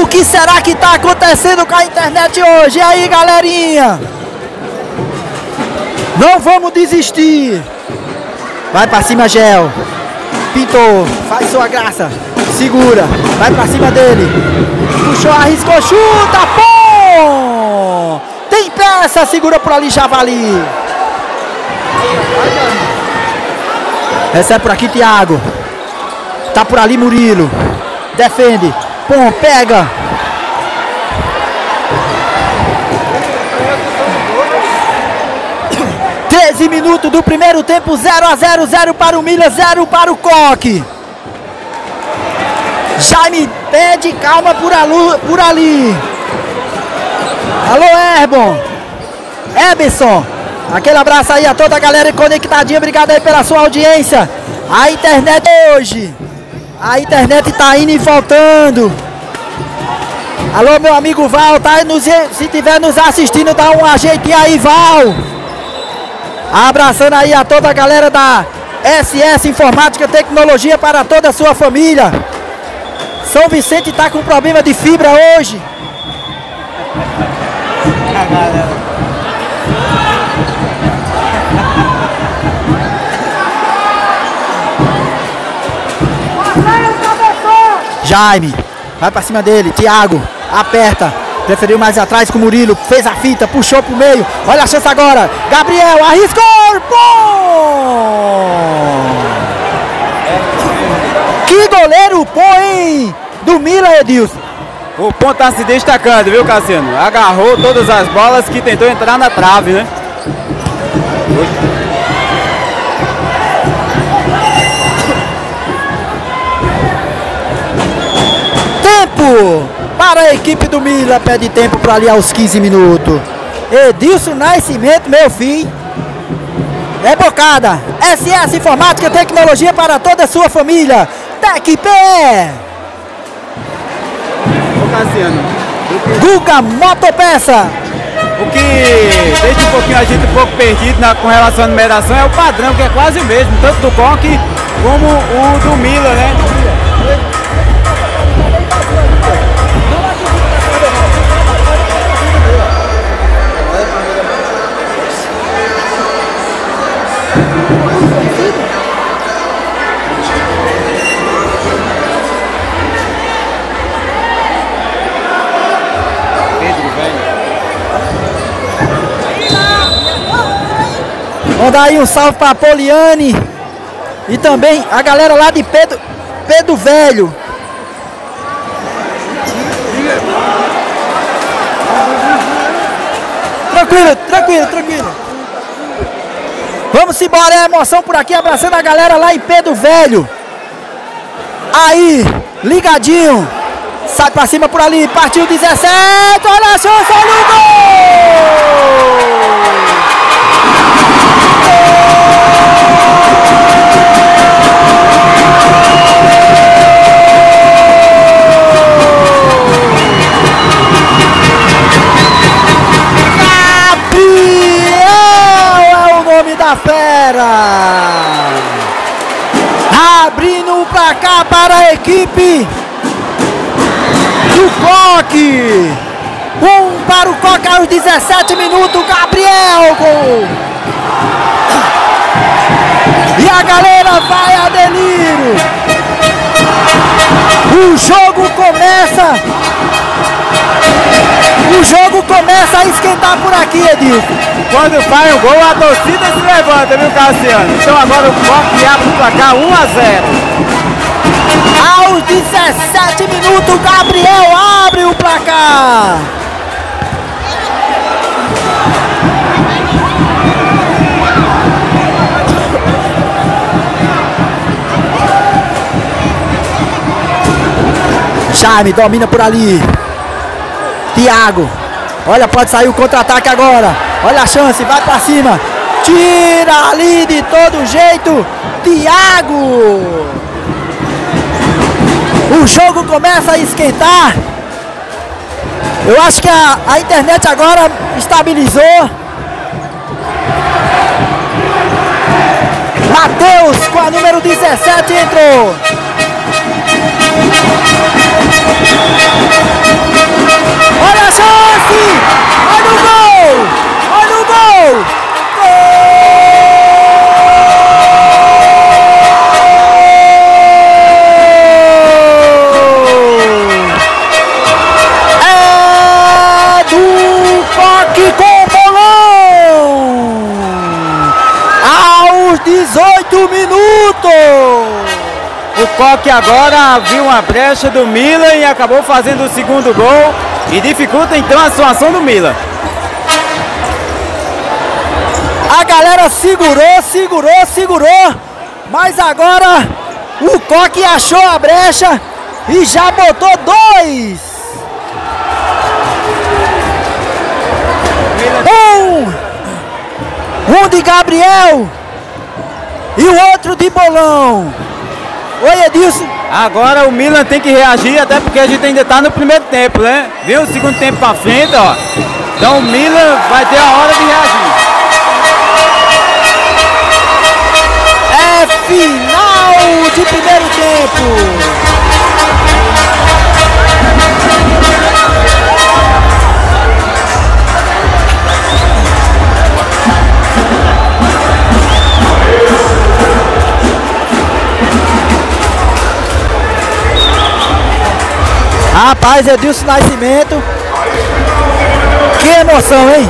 O que será que está acontecendo com a internet hoje? E aí, galerinha? Não vamos desistir. Vai pra cima, Gel. Pintou. Faz sua graça. Segura. Vai pra cima dele. Puxou, arriscou, chuta. Pô! Tem peça. Segura por ali, Javali. Recebe por aqui, Thiago. Tá por ali, Murilo. Defende. Pô, pega. Treze minutos do primeiro tempo, 0 a 0, 0 para o Milha, 0 para o Coque. Jaime pede calma por, alu, por ali. Alô, Erbon. Ebson. Aquele abraço aí a toda a galera conectadinha. Obrigado aí pela sua audiência. A internet hoje. A internet tá indo e voltando. Alô, meu amigo Val, tá nos, se estiver nos assistindo, dá um ajeitinho aí, Val. Abraçando aí a toda a galera da SS Informática Tecnologia para toda a sua família. São Vicente tá com problema de fibra hoje. Jaime, vai pra cima dele, Thiago, aperta, preferiu mais atrás com o Murilo, fez a fita, puxou pro meio, olha a chance agora, Gabriel, arriscou, bom! Que goleiro bom, hein? Do Mila, Edilson. O ponto tá se destacando, viu, Cassiano? Agarrou todas as bolas que tentou entrar na trave, né? Tempo para a equipe do Mila, pede tempo para ali aos 15 minutos. Edilson Nascimento, meu filho. É bocada. SS Informática Tecnologia para toda a sua família. Tec Pé. Ô, Cassiano, Guga Motopeça. o que deixa um pouquinho a gente um pouco perdido na, com relação à numeração é o padrão, que é quase o mesmo, tanto do Coque como o do Mila, né? Mandar aí um salve para Poliane e também a galera lá de Pedro, Pedro Velho. Tranquilo, tranquilo, tranquilo. Vamos embora, é emoção por aqui, abraçando a galera lá em Pedro Velho. Aí, ligadinho. Sai pra cima por ali, partiu 17, olha a chance, olha o gol! Fera. Abrindo o placar para a equipe do Coque. Um para o Coque aos 17 minutos. Gabriel, gol. E a galera vai a delírio. O jogo começa. O jogo começa a esquentar por aqui, Edilson. Quando faz o gol, a torcida se levanta, viu, Cassiano? Então agora o Coque abre o placar 1 a 0. Aos 17 minutos, Gabriel abre o placar. Jaime domina por ali. Thiago. Olha, pode sair o contra-ataque agora. Olha a chance, vai pra cima. Tira ali de todo jeito. Thiago. O jogo começa a esquentar. Eu acho que a, a internet agora estabilizou. Matheus com a número 17 entrou. Olha a! Olha o gol! Olha o! Gol! É do Coque com bolão! Aos 18 minutos! O Coque agora viu uma brecha do Milan e acabou fazendo o segundo gol e dificulta então a situação do Milan. A galera segurou, segurou, segurou. Mas agora o Coque achou a brecha e já botou dois. Um. Um de Gabriel e o outro de Bolão. Oi, Edilson. Agora o Milan tem que reagir, até porque a gente ainda está no primeiro tempo, né? Viu o segundo tempo para frente, ó. Então o Milan vai ter a hora de reagir. É final de primeiro tempo. Rapaz, Edilson Nascimento. Que emoção, hein?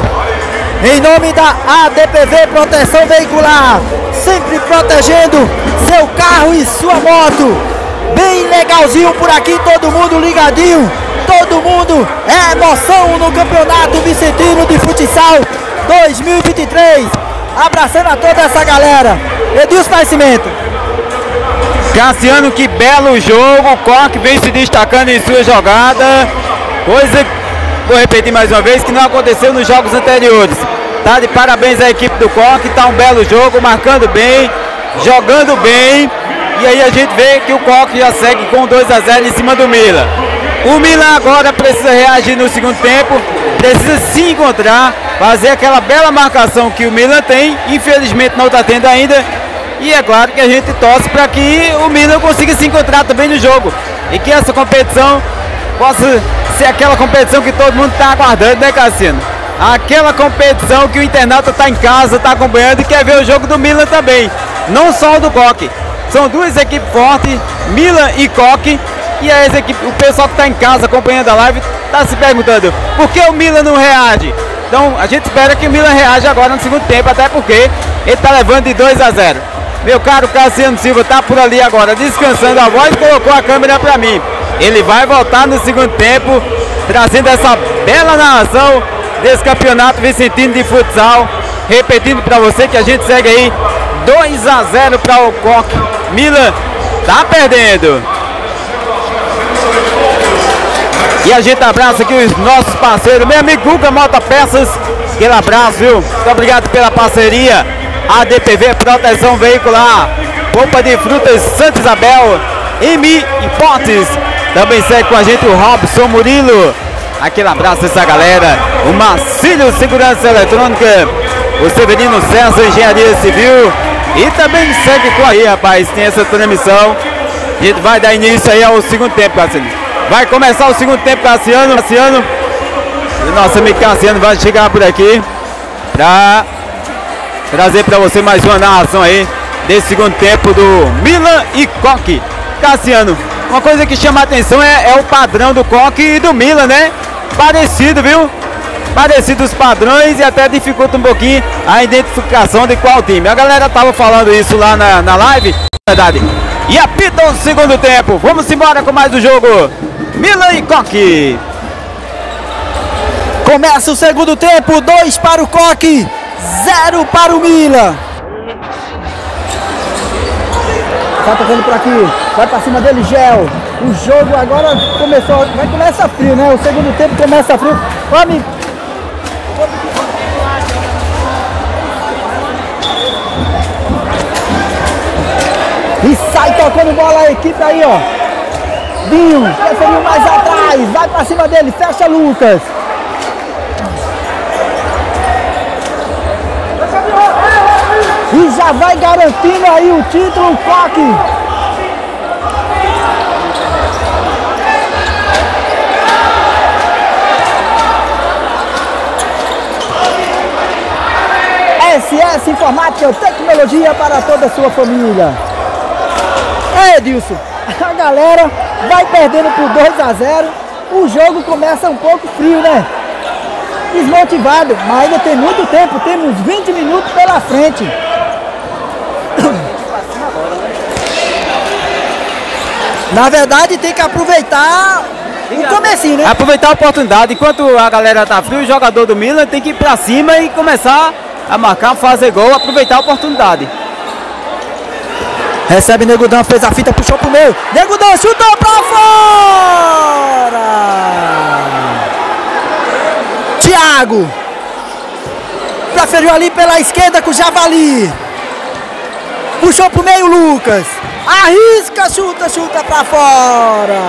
Em nome da ADPV Proteção Veicular, sempre protegendo seu carro e sua moto. Bem legalzinho por aqui, todo mundo ligadinho. Todo mundo é emoção no Campeonato Vicentino de Futsal 2023. Abraçando a toda essa galera. Edilson Nascimento. Cassiano, que belo jogo. O Coque vem se destacando em sua jogada. Coisa, vou repetir mais uma vez, que não aconteceu nos jogos anteriores. Tá de parabéns à equipe do Coque. Tá um belo jogo, marcando bem, jogando bem. E aí a gente vê que o Coque já segue com 2 a 0 em cima do Milan. O Milan agora precisa reagir no segundo tempo, precisa se encontrar, fazer aquela bela marcação que o Milan tem. Infelizmente não está tendo ainda. E é claro que a gente torce para que o Milan consiga se encontrar também no jogo. E que essa competição possa ser aquela competição que todo mundo está aguardando, né, Cassino? Aquela competição que o internauta está em casa, está acompanhando e quer ver o jogo do Milan também. Não só o do Coque. São duas equipes fortes, Milan e Coque. E as equipes, o pessoal que está em casa acompanhando a live está se perguntando por que o Milan não reage. Então a gente espera que o Milan reaja agora no segundo tempo, até porque ele está levando de 2 a 0. Meu caro Cassiano Silva está por ali agora, descansando a voz colocou a câmera para mim. Ele vai voltar no segundo tempo, trazendo essa bela narração desse campeonato vicentino de futsal. Repetindo para você que a gente segue aí 2 a 0 para o Coque. Milan tá perdendo. E a gente abraça aqui os nossos parceiros, meu amigo Guga Mota Peças. Aquele abraço, viu? Muito obrigado pela parceria. ADPV Proteção Veicular, Polpa de Frutas Santa Isabel, Emi Hipóteses. Também segue com a gente o Robson Murilo. Aquele abraço a essa galera. O Marcílio Segurança Eletrônica, o Severino César Engenharia Civil. E também segue com aí, rapaz, tem essa transmissão. A gente vai dar início aí ao segundo tempo, Cassiano. Vai começar o segundo tempo, Cassiano. Cassiano. E nosso amigo Cassiano vai chegar por aqui para trazer para você mais uma narração aí desse segundo tempo do Milan e Coque. Cassiano, uma coisa que chama a atenção é, é, o padrão do Coque e do Milan, né? Parecido, viu? Parecido os padrões e até dificulta um pouquinho a identificação de qual time. A galera tava falando isso lá na, na live, verdade. E apita o segundo tempo. Vamos embora com mais o jogo. Milan e Coque. Começa o segundo tempo, dois para o Coque, 0 para o Milan. Tá tocando por aqui, vai para cima dele Gel. O jogo agora começou, vai começa frio, né? O segundo tempo começa frio. Vamos. E sai tocando bola a equipe aí, ó. Binho, defendeu mais atrás, vai para cima dele, fecha Lucas. E já vai garantindo aí o título, o Coque. SS Informática, tecnologia para toda a sua família. É, Edilson, a galera vai perdendo por 2 a 0. O jogo começa um pouco frio, né? Desmotivado, mas ainda tem muito tempo, temos 20 minutos pela frente. Na verdade, tem que aproveitar o comecinho, né? Aproveitar a oportunidade. Enquanto a galera tá frio, o jogador do Milan tem que ir pra cima e começar a marcar, fazer gol, aproveitar a oportunidade. Recebe Negudão, fez a fita, puxou pro meio. Negudão chutou pra fora! Thiago. Preferiu ali pela esquerda com o Javali. Puxou pro meio Lucas. Arrisca, chuta, chuta pra fora.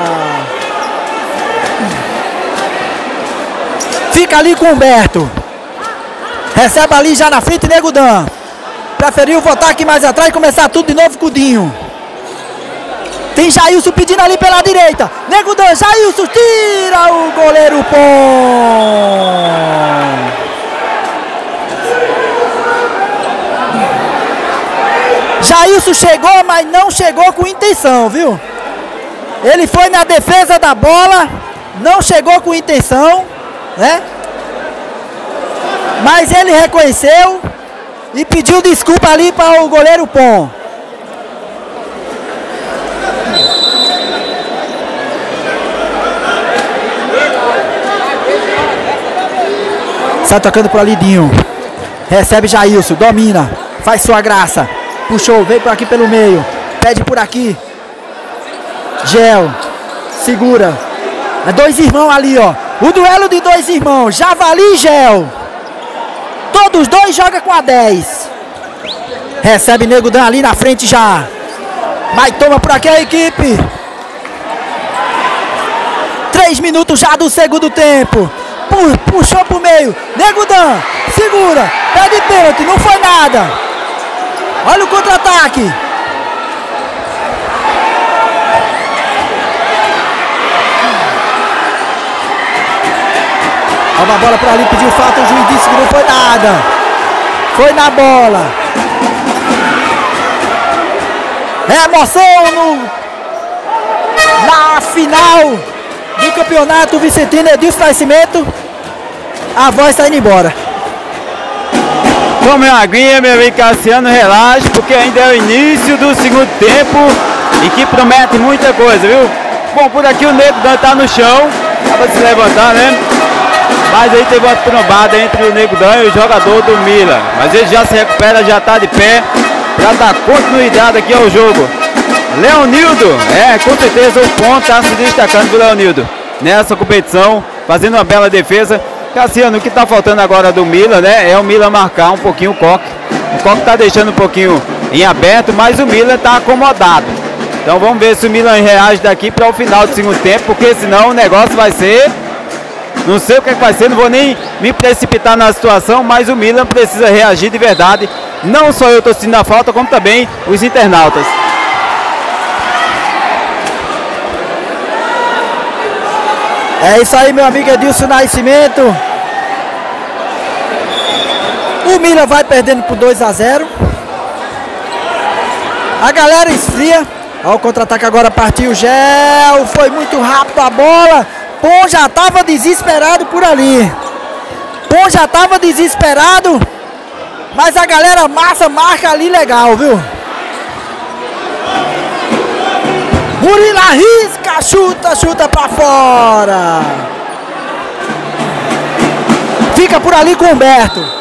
Fica ali com o Humberto. Recebe ali já na frente Negudão. Preferiu voltar aqui mais atrás e começar tudo de novo com o Dinho. Tem Jailson pedindo ali pela direita. Negudão, Jailson tira o goleiro Pom. Jailson chegou, mas não chegou com intenção, viu? Ele foi na defesa da bola, não chegou com intenção, né? Mas ele reconheceu e pediu desculpa ali para o goleiro Pom. Sai tocando pro Alidinho. Recebe Jailson, domina, faz sua graça. Puxou, veio por aqui pelo meio. Pede por aqui. Gel. Segura. É dois irmãos ali, ó. O duelo de dois irmãos. Javali e Gel. Todos dois jogam com a 10. Recebe Nego Dan ali na frente já. Mas toma por aqui a equipe. Três minutos já do segundo tempo. Pu- Puxou pro meio. Nego Dan. Segura. Pede pênalti. Não foi nada. Olha o contra-ataque. Olha a bola por ali, pediu falta, o juiz disse que não foi nada. Foi na bola. É emoção no, na final do campeonato Vicentino Edilson Nascimento. A voz está indo embora. Tome uma aguinha, meu amigo Cassiano, relaxe, porque ainda é o início do segundo tempo e que promete muita coisa, viu? Bom, por aqui o Nego Dan tá no chão, acaba de se levantar, né? Mas aí teve uma trombada entre o Nego Dan e o jogador do Milan. Mas ele já se recupera, já tá de pé, pra dar continuidade aqui ao jogo. Leonildo, é, com certeza o ponto tá se destacando do Leonildo nessa competição, fazendo uma bela defesa. Cassiano, o que tá faltando agora do Milan, né? É o Milan marcar um pouquinho o Coque. O Coque tá deixando um pouquinho em aberto, mas o Milan tá acomodado. Então vamos ver se o Milan reage daqui para o final do segundo tempo, porque senão o negócio vai ser. Não sei o que é que vai ser, não vou nem me precipitar na situação, mas o Milan precisa reagir de verdade. Não só eu tô sentindo a falta, como também os internautas. É isso aí, meu amigo Edilson Nascimento. O Milan vai perdendo por 2 a 0. A galera esfria. Olha o contra-ataque agora partiu. Gel. Foi muito rápido a bola. Pom já estava desesperado por ali. Pom já estava desesperado. Mas a galera massa marca ali legal, viu? Murilo arrisca, chuta, chuta pra fora. Fica por ali com o Humberto.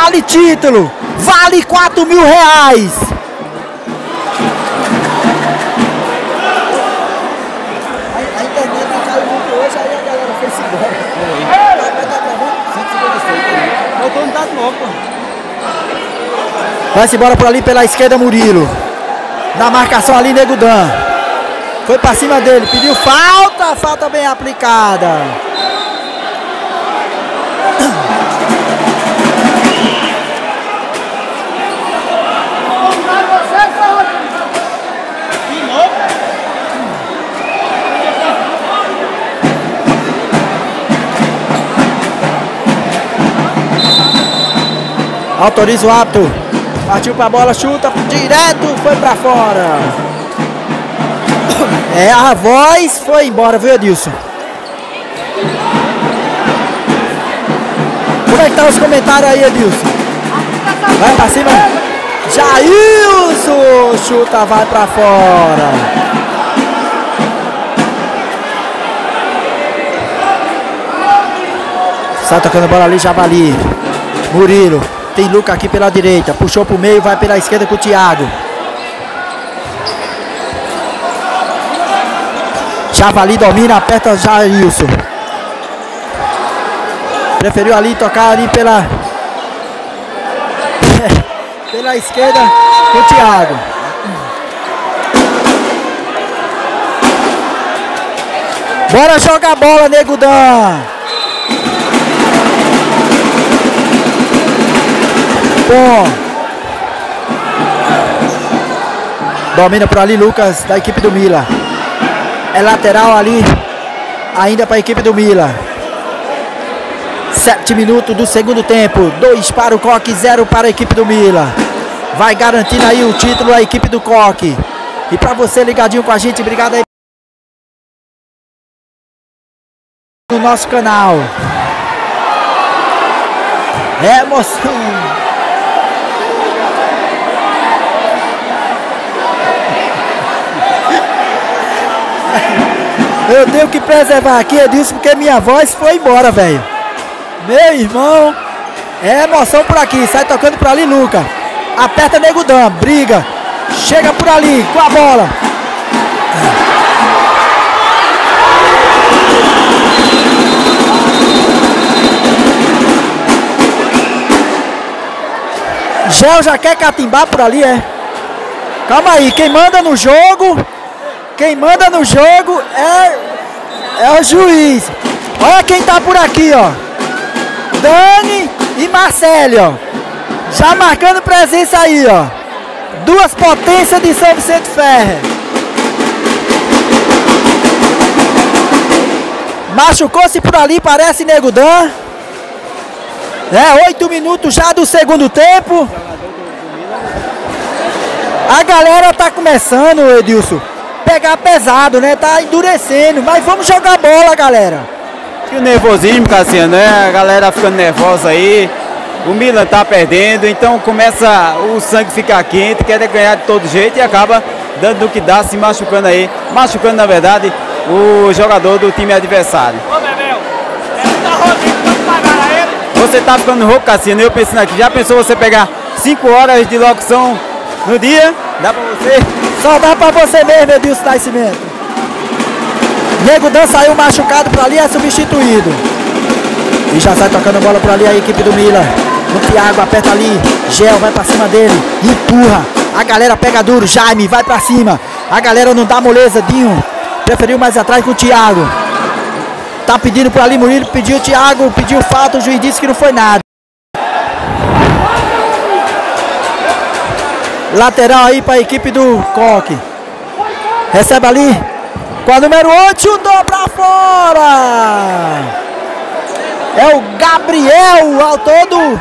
Vale título. Vale 4 mil reais. A muito hoje, aí a galera embora. Vai-se embora por ali pela esquerda, Murilo. Na marcação ali, Negudan. Foi pra cima dele, pediu falta, falta bem aplicada. Autoriza o apto. Partiu pra bola, chuta direto, foi pra fora. É, a voz foi embora, viu, Edilson? Como é que tá os comentários aí, Edilson? Vai pra cima. Jailson! Chuta, vai pra fora. Sai tocando a bola ali, Javali. Murilo. Tem Luca aqui pela direita. Puxou pro meio, vai pela esquerda com o Thiago. Javali domina, aperta Jailson. Preferiu ali tocar ali pela. <laughs> pela esquerda com o Thiago. Bora jogar bola, Nego Bom. Domina por ali Lucas da equipe do Mila. É lateral ali. Ainda para a equipe do Mila. Sete minutos do segundo tempo. Dois para o Coque, zero para a equipe do Mila. Vai garantindo aí o título a equipe do Coque. E para você ligadinho com a gente, obrigado aí. No nosso canal. É emoção. Eu tenho que preservar aqui, Edilson, porque minha voz foi embora, velho. Meu irmão, é emoção por aqui. Sai tocando por ali, Luca. Aperta Negudão, briga. Chega por ali com a bola. Gel já quer catimbar por ali, é? Calma aí, quem manda no jogo quem manda no jogo é, é o juiz. Olha quem tá por aqui, ó. Dani e Marcelo, ó. Já marcando presença aí, ó. Duas potências de São Vicente Ferre. Machucou-se por ali, parece Nego Dan. É, oito minutos já do segundo tempo. A galera tá começando, Edilson pegar pesado, né? Tá endurecendo. Mas vamos jogar bola, galera. Que o nervosismo, Cassiano, né? A galera ficando nervosa aí. O Milan tá perdendo, então começa o sangue ficar quente, quer ganhar de todo jeito e acaba dando o que dá, se machucando aí. Machucando, na verdade, o jogador do time adversário. Ô, Bebel, tá Você tá ficando rouco, Cassiano, eu pensando aqui. Já pensou você pegar 5 horas de locução no dia? Dá pra você? Só dá pra você mesmo, Edilson Nascimento. Nego Dan saiu machucado por ali, é substituído. E já sai tocando bola por ali a equipe do Mila. O Thiago aperta ali. Gel vai pra cima dele. Empurra. A galera pega duro. Jaime vai pra cima. A galera não dá moleza. Dinho preferiu mais atrás com o Thiago. Tá pedindo por ali. Murilo pediu o Thiago. Pediu falta. O juiz disse que não foi nada. Lateral aí para a equipe do Coque. Recebe ali. Com a número 8, chutou para fora. É o Gabriel, ao todo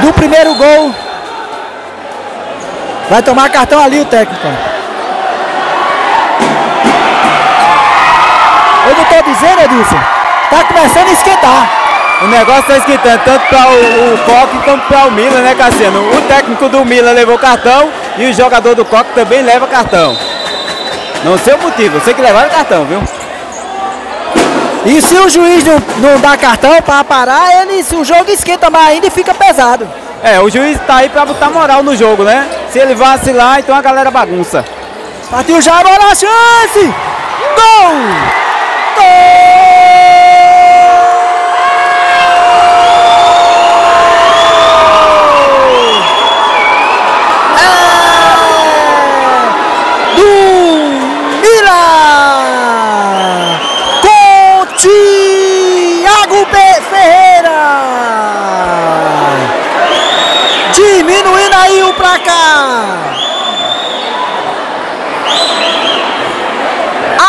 do primeiro gol. Vai tomar cartão ali o técnico. Eu não estou dizendo, Edilson. Tá começando a esquentar. O negócio está esquentando tanto para o, o Coque como para o Milan, né, Cassiano? O técnico do Milan levou cartão e o jogador do Coque também leva cartão. Não sei o motivo, eu sei que levaram cartão, viu? E se o juiz não, não dá cartão para parar, ele, o jogo esquenta mais ainda e fica pesado. É, o juiz está aí para botar moral no jogo, né? Se ele vacilar, então a galera bagunça. Partiu já, bola a chance! Gol!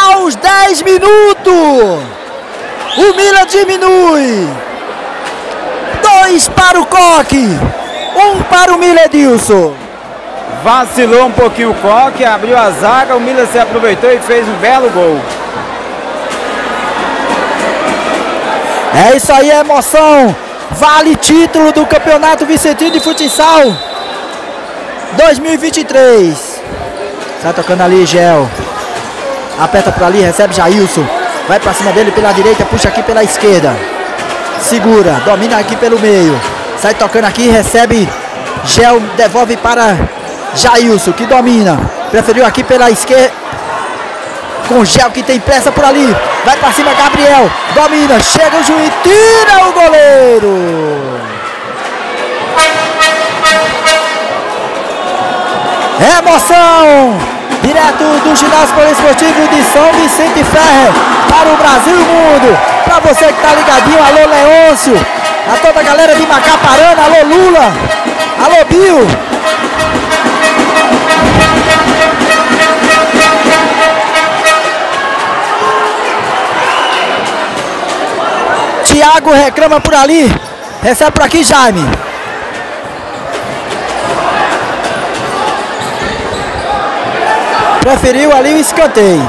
Aos 10 minutos, o Mila diminui. Dois para o Coque, um para o Mila Edilson. Vacilou um pouquinho o Coque, abriu a zaga, o Mila se aproveitou e fez um belo gol. É isso aí, emoção. Vale título do Campeonato Vicentino de Futsal. 2023. Sai tocando ali, Gel. Aperta por ali, recebe Jailson. Vai pra cima dele pela direita, puxa aqui pela esquerda. Segura, domina aqui pelo meio. Sai tocando aqui, recebe Gel, devolve para Jailson, que domina. Preferiu aqui pela esquerda. Com Gel que tem pressa por ali. Vai pra cima, Gabriel. Domina, chega o juiz, tira o goleiro. Emoção! Direto do ginásio poliesportivo de São Vicente Ferre para o Brasil e o mundo. Para você que tá ligadinho, alô Leôncio, a toda a galera de Macaparana, alô Lula, alô Bio. Thiago reclama por ali, recebe por aqui Jaime. Preferiu ali o escanteio.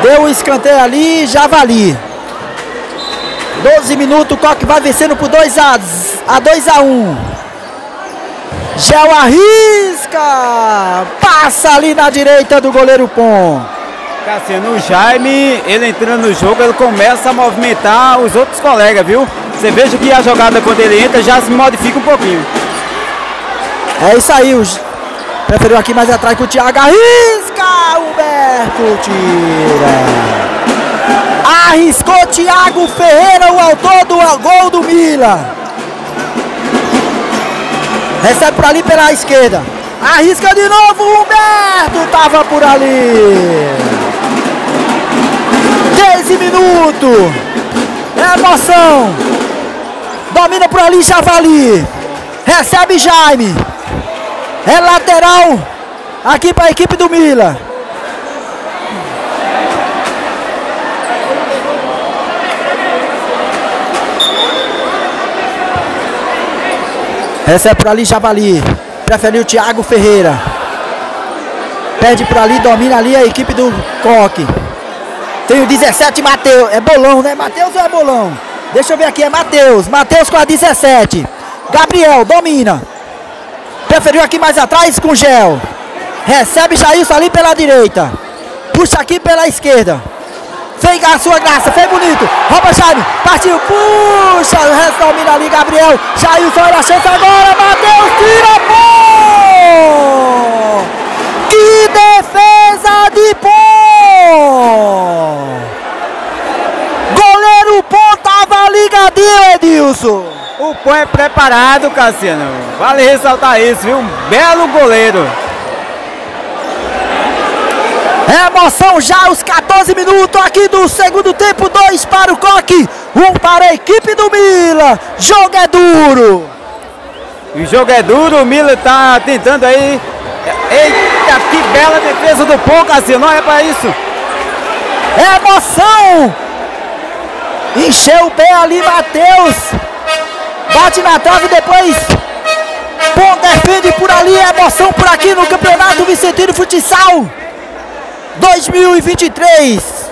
Deu o escanteio ali, já vali. 12 minutos, o Coque vai vencendo por 2 a, a 2 a 1. Gel arrisca! Passa ali na direita do goleiro Pom. Cassiano, o Jaime, ele entrando no jogo, ele começa a movimentar os outros colegas, viu? Você veja que a jogada quando ele entra já se modifica um pouquinho. É isso aí, os... preferiu aqui mais atrás com o Thiago. Arrisca! Humberto tira. Arriscou Thiago Ferreira, o autor do gol do Mila. Recebe por ali pela esquerda. Arrisca de novo, Humberto tava por ali. 13 minutos. É emoção. Domina por ali, Javali. Recebe Jaime. É lateral aqui para a equipe do Mila. Recebe por ali Javali. Preferiu Thiago Ferreira. Perde por ali, domina ali a equipe do Coque. Tem o 17, Matheus. É bolão, né? Matheus ou é bolão? Deixa eu ver aqui, é Matheus. Matheus com a 17. Gabriel, domina. Preferiu aqui mais atrás com Gel. Recebe Jailson ali pela direita. Puxa aqui pela esquerda. Fez a sua graça, fez bonito. Rouba Jaime, partiu, puxa, o resto domina ali, Gabriel. Jailson, olha a chance agora, Matheus, tira, pô! Que defesa de pô! Goleiro pô tava ligadinho, Edilson. O Pão é preparado, Cassiano. Vale ressaltar isso, viu? Um belo goleiro. Emoção já os 14 minutos aqui do segundo tempo, dois para o Coque, um para a equipe do Mila. Jogo é duro. O jogo é duro, o Miller tá tentando aí. Eita, que bela defesa do Pão, Cassiano. Olha para isso. Emoção! Encheu o pé ali, Matheus. Bate na trave depois. Pão defende por ali, emoção por aqui no Campeonato Vicentino Futsal 2023.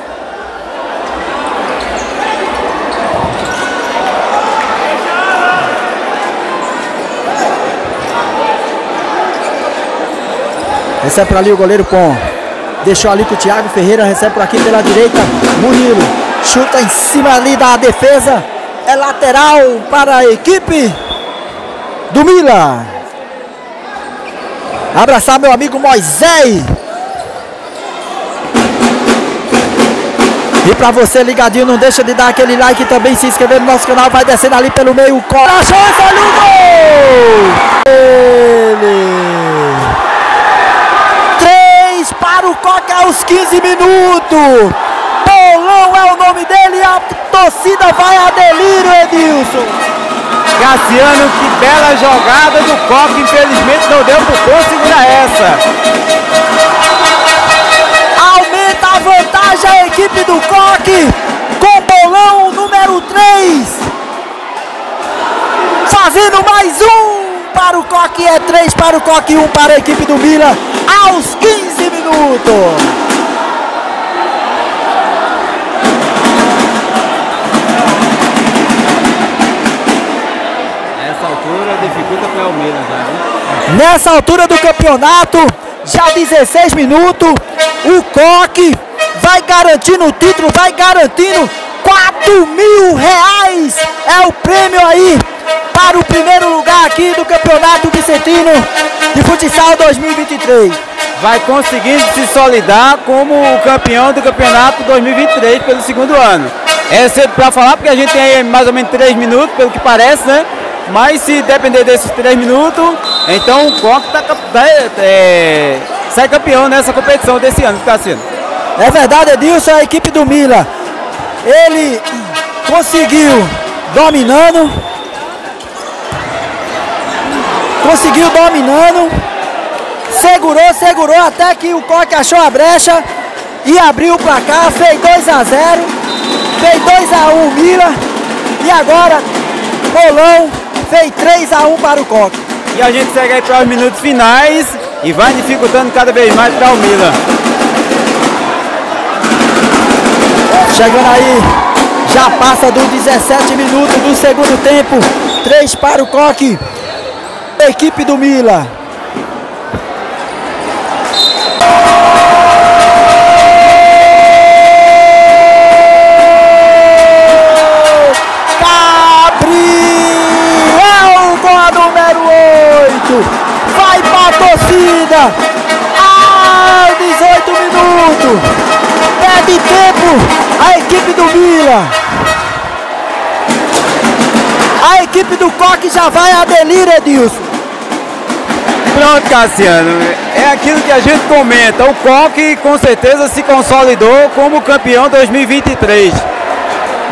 Recebe por ali o goleiro Pom. Deixou ali com o Thiago Ferreira. Recebe por aqui pela direita. Murilo. Chuta em cima ali da defesa. É lateral para a equipe do Mila. Abraçar meu amigo Moisés. E pra você ligadinho, não deixa de dar aquele like e também se inscrever no nosso canal. Vai descendo ali pelo meio. Chance, olha o gol! Ele. 3 para o Coca aos 15 minutos. Bolão é o nome dele. A torcida vai a delírio, Edilson. Cassiano, que bela jogada do Coque. Infelizmente não deu pro Pão segurar essa. Aumenta a vantagem a equipe do Coque com bolão número 3. Fazendo mais um para o Coque, é 3 para o Coque, 1 para a equipe do Mila aos 15 minutos. Nessa altura dificulta para o Milan já, né? Nessa altura do campeonato, já 16 minutos, o Coque vai garantindo o título, vai garantindo 4 mil reais. É o prêmio aí para o primeiro lugar aqui do Campeonato Vicentino de Futsal 2023. Vai conseguindo se solidar como o campeão do campeonato 2023 pelo segundo ano. É cedo para falar porque a gente tem aí mais ou menos 3 minutos, pelo que parece, né? Mas se depender desses 3 minutos, então o Coque tá, tá, é, sai campeão nessa competição desse ano está sendo. É verdade, Edilson, a equipe do Mila. Ele conseguiu dominando. Conseguiu dominando. Segurou, segurou até que o Coque achou a brecha e abriu o placar. Fez 2 a 0. Fez 2 a 1 o Mila. E agora, Bolão fez 3 a 1 para o Coque. E a gente segue aí para os minutos finais e vai dificultando cada vez mais para o Milan. Chegando aí, já passa dos 17 minutos do segundo tempo. 3 para o Coque. Equipe do Mila. A número 8. Vai para a torcida. Ah, 18 minutos. Perde tempo a equipe do Mila. A equipe do Coque já vai aderir, Edilson. Pronto, Cassiano. É aquilo que a gente comenta. O Coque com certeza se consolidou como campeão 2023.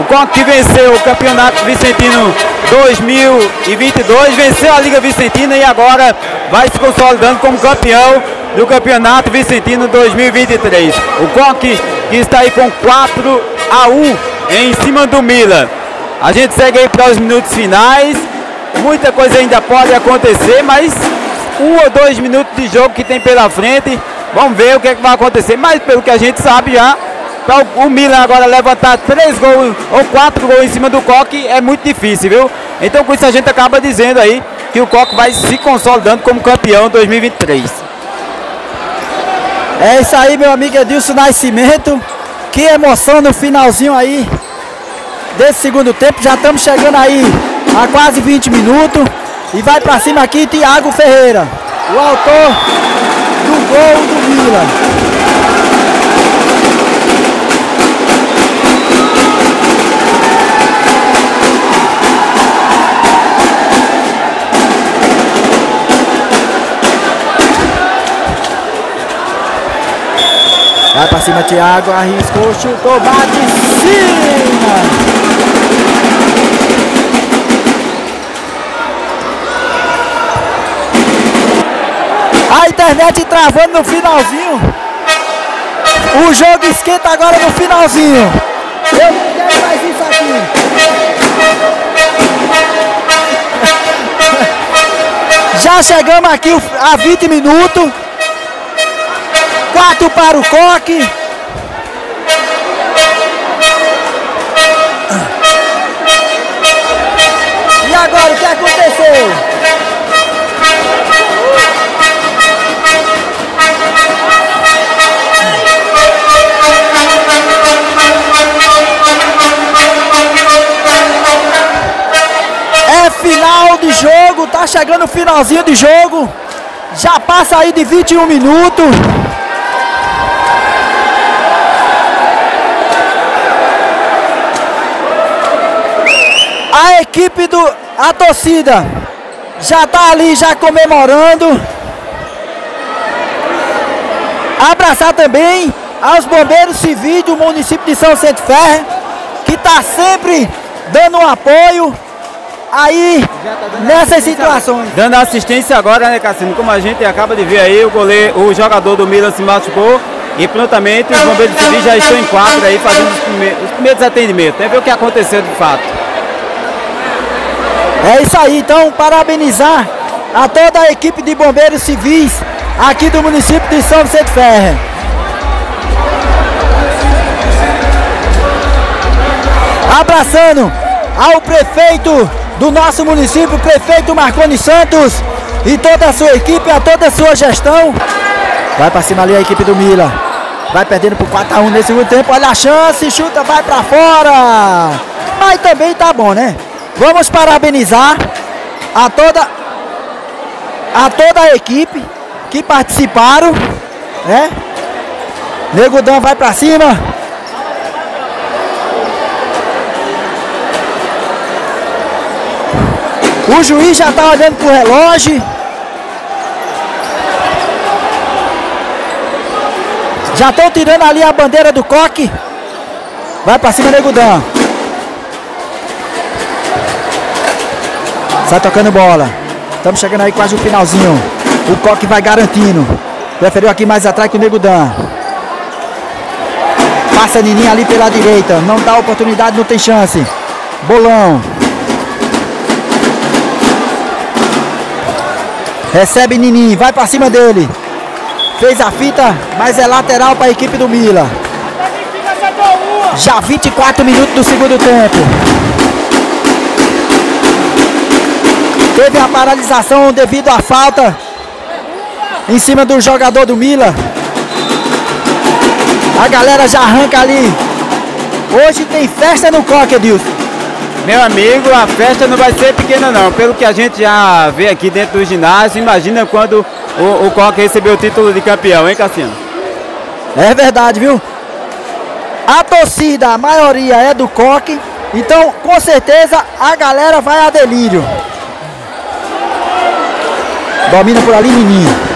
O Coque que venceu o Campeonato Vicentino 2022, venceu a Liga Vicentina e agora vai se consolidando como campeão do Campeonato Vicentino 2023. O Coque que está aí com 4 a 1 em cima do Milan. A gente segue aí para os minutos finais. Muita coisa ainda pode acontecer, mas um ou dois minutos de jogo que tem pela frente. Vamos ver o que, é que vai acontecer. Mas pelo que a gente sabe já, para o Milan agora levantar três gols ou quatro gols em cima do Coque é muito difícil, viu? Então com isso a gente acaba dizendo aí que o Coque vai se consolidando como campeão 2023. É isso aí, meu amigo Edilson Nascimento. Que emoção no finalzinho aí desse segundo tempo. Já estamos chegando aí a quase 20 minutos. E vai pra cima aqui Thiago Ferreira, o autor do gol do Milan. Vai pra cima, Thiago. Arriscou, chutou, bate cima. A internet travando no finalzinho. O jogo esquenta agora no finalzinho. Eu não quero mais isso aqui. <laughs> Já chegamos aqui a 20 minutos. 4 para o Coque. E agora, o que aconteceu? É final de jogo, tá chegando o finalzinho de jogo. Já passa aí de 21 minutos. A equipe do. A torcida já tá ali já comemorando. Abraçar também aos bombeiros civis do município de São Vicente Ferre, que tá sempre dando um apoio aí nessas situações. Dando assistência agora, né, Cassino? Como a gente acaba de ver aí, o goleiro, o jogador do Milan se machucou E prontamente os bombeiros civis já estão em quadro aí fazendo os primeiros, os primeiros atendimentos. Né? Ver o que aconteceu de fato. É isso aí, então parabenizar a toda a equipe de bombeiros civis aqui do município de São Vicente Ferre. Abraçando ao prefeito do nosso município, prefeito Marconi Santos e toda a sua equipe, a toda a sua gestão. Vai pra cima ali a equipe do Mila. Vai perdendo por 4x1 nesse segundo tempo. Olha a chance, chuta, vai pra fora. Mas também tá bom, né? Vamos parabenizar a toda a toda a equipe que participaram, né? Negudão vai pra cima. O juiz já tá olhando pro relógio. Já estão tirando ali a bandeira do coque. Vai pra cima, Negudão. Sai tocando bola. Estamos chegando aí quase o finalzinho. O Coque vai garantindo. Preferiu aqui mais atrás que o Negudão. Passa Nininha ali pela direita. Não dá oportunidade, não tem chance. Bolão. Recebe Nininho, vai pra cima dele. Fez a fita, mas é lateral para a equipe do Mila. Já 24 minutos do segundo tempo. Teve a paralisação devido à falta em cima do jogador do Mila. A galera já arranca ali. Hoje tem festa no Coque, Edilson. Meu amigo, a festa não vai ser pequena não. Pelo que a gente já vê aqui dentro do ginásio, imagina quando o, o Coque recebeu o título de campeão, hein, Cassino? É verdade, viu? A torcida, a maioria é do Coque. Então, com certeza, a galera vai a delírio. Domina por ali, menino.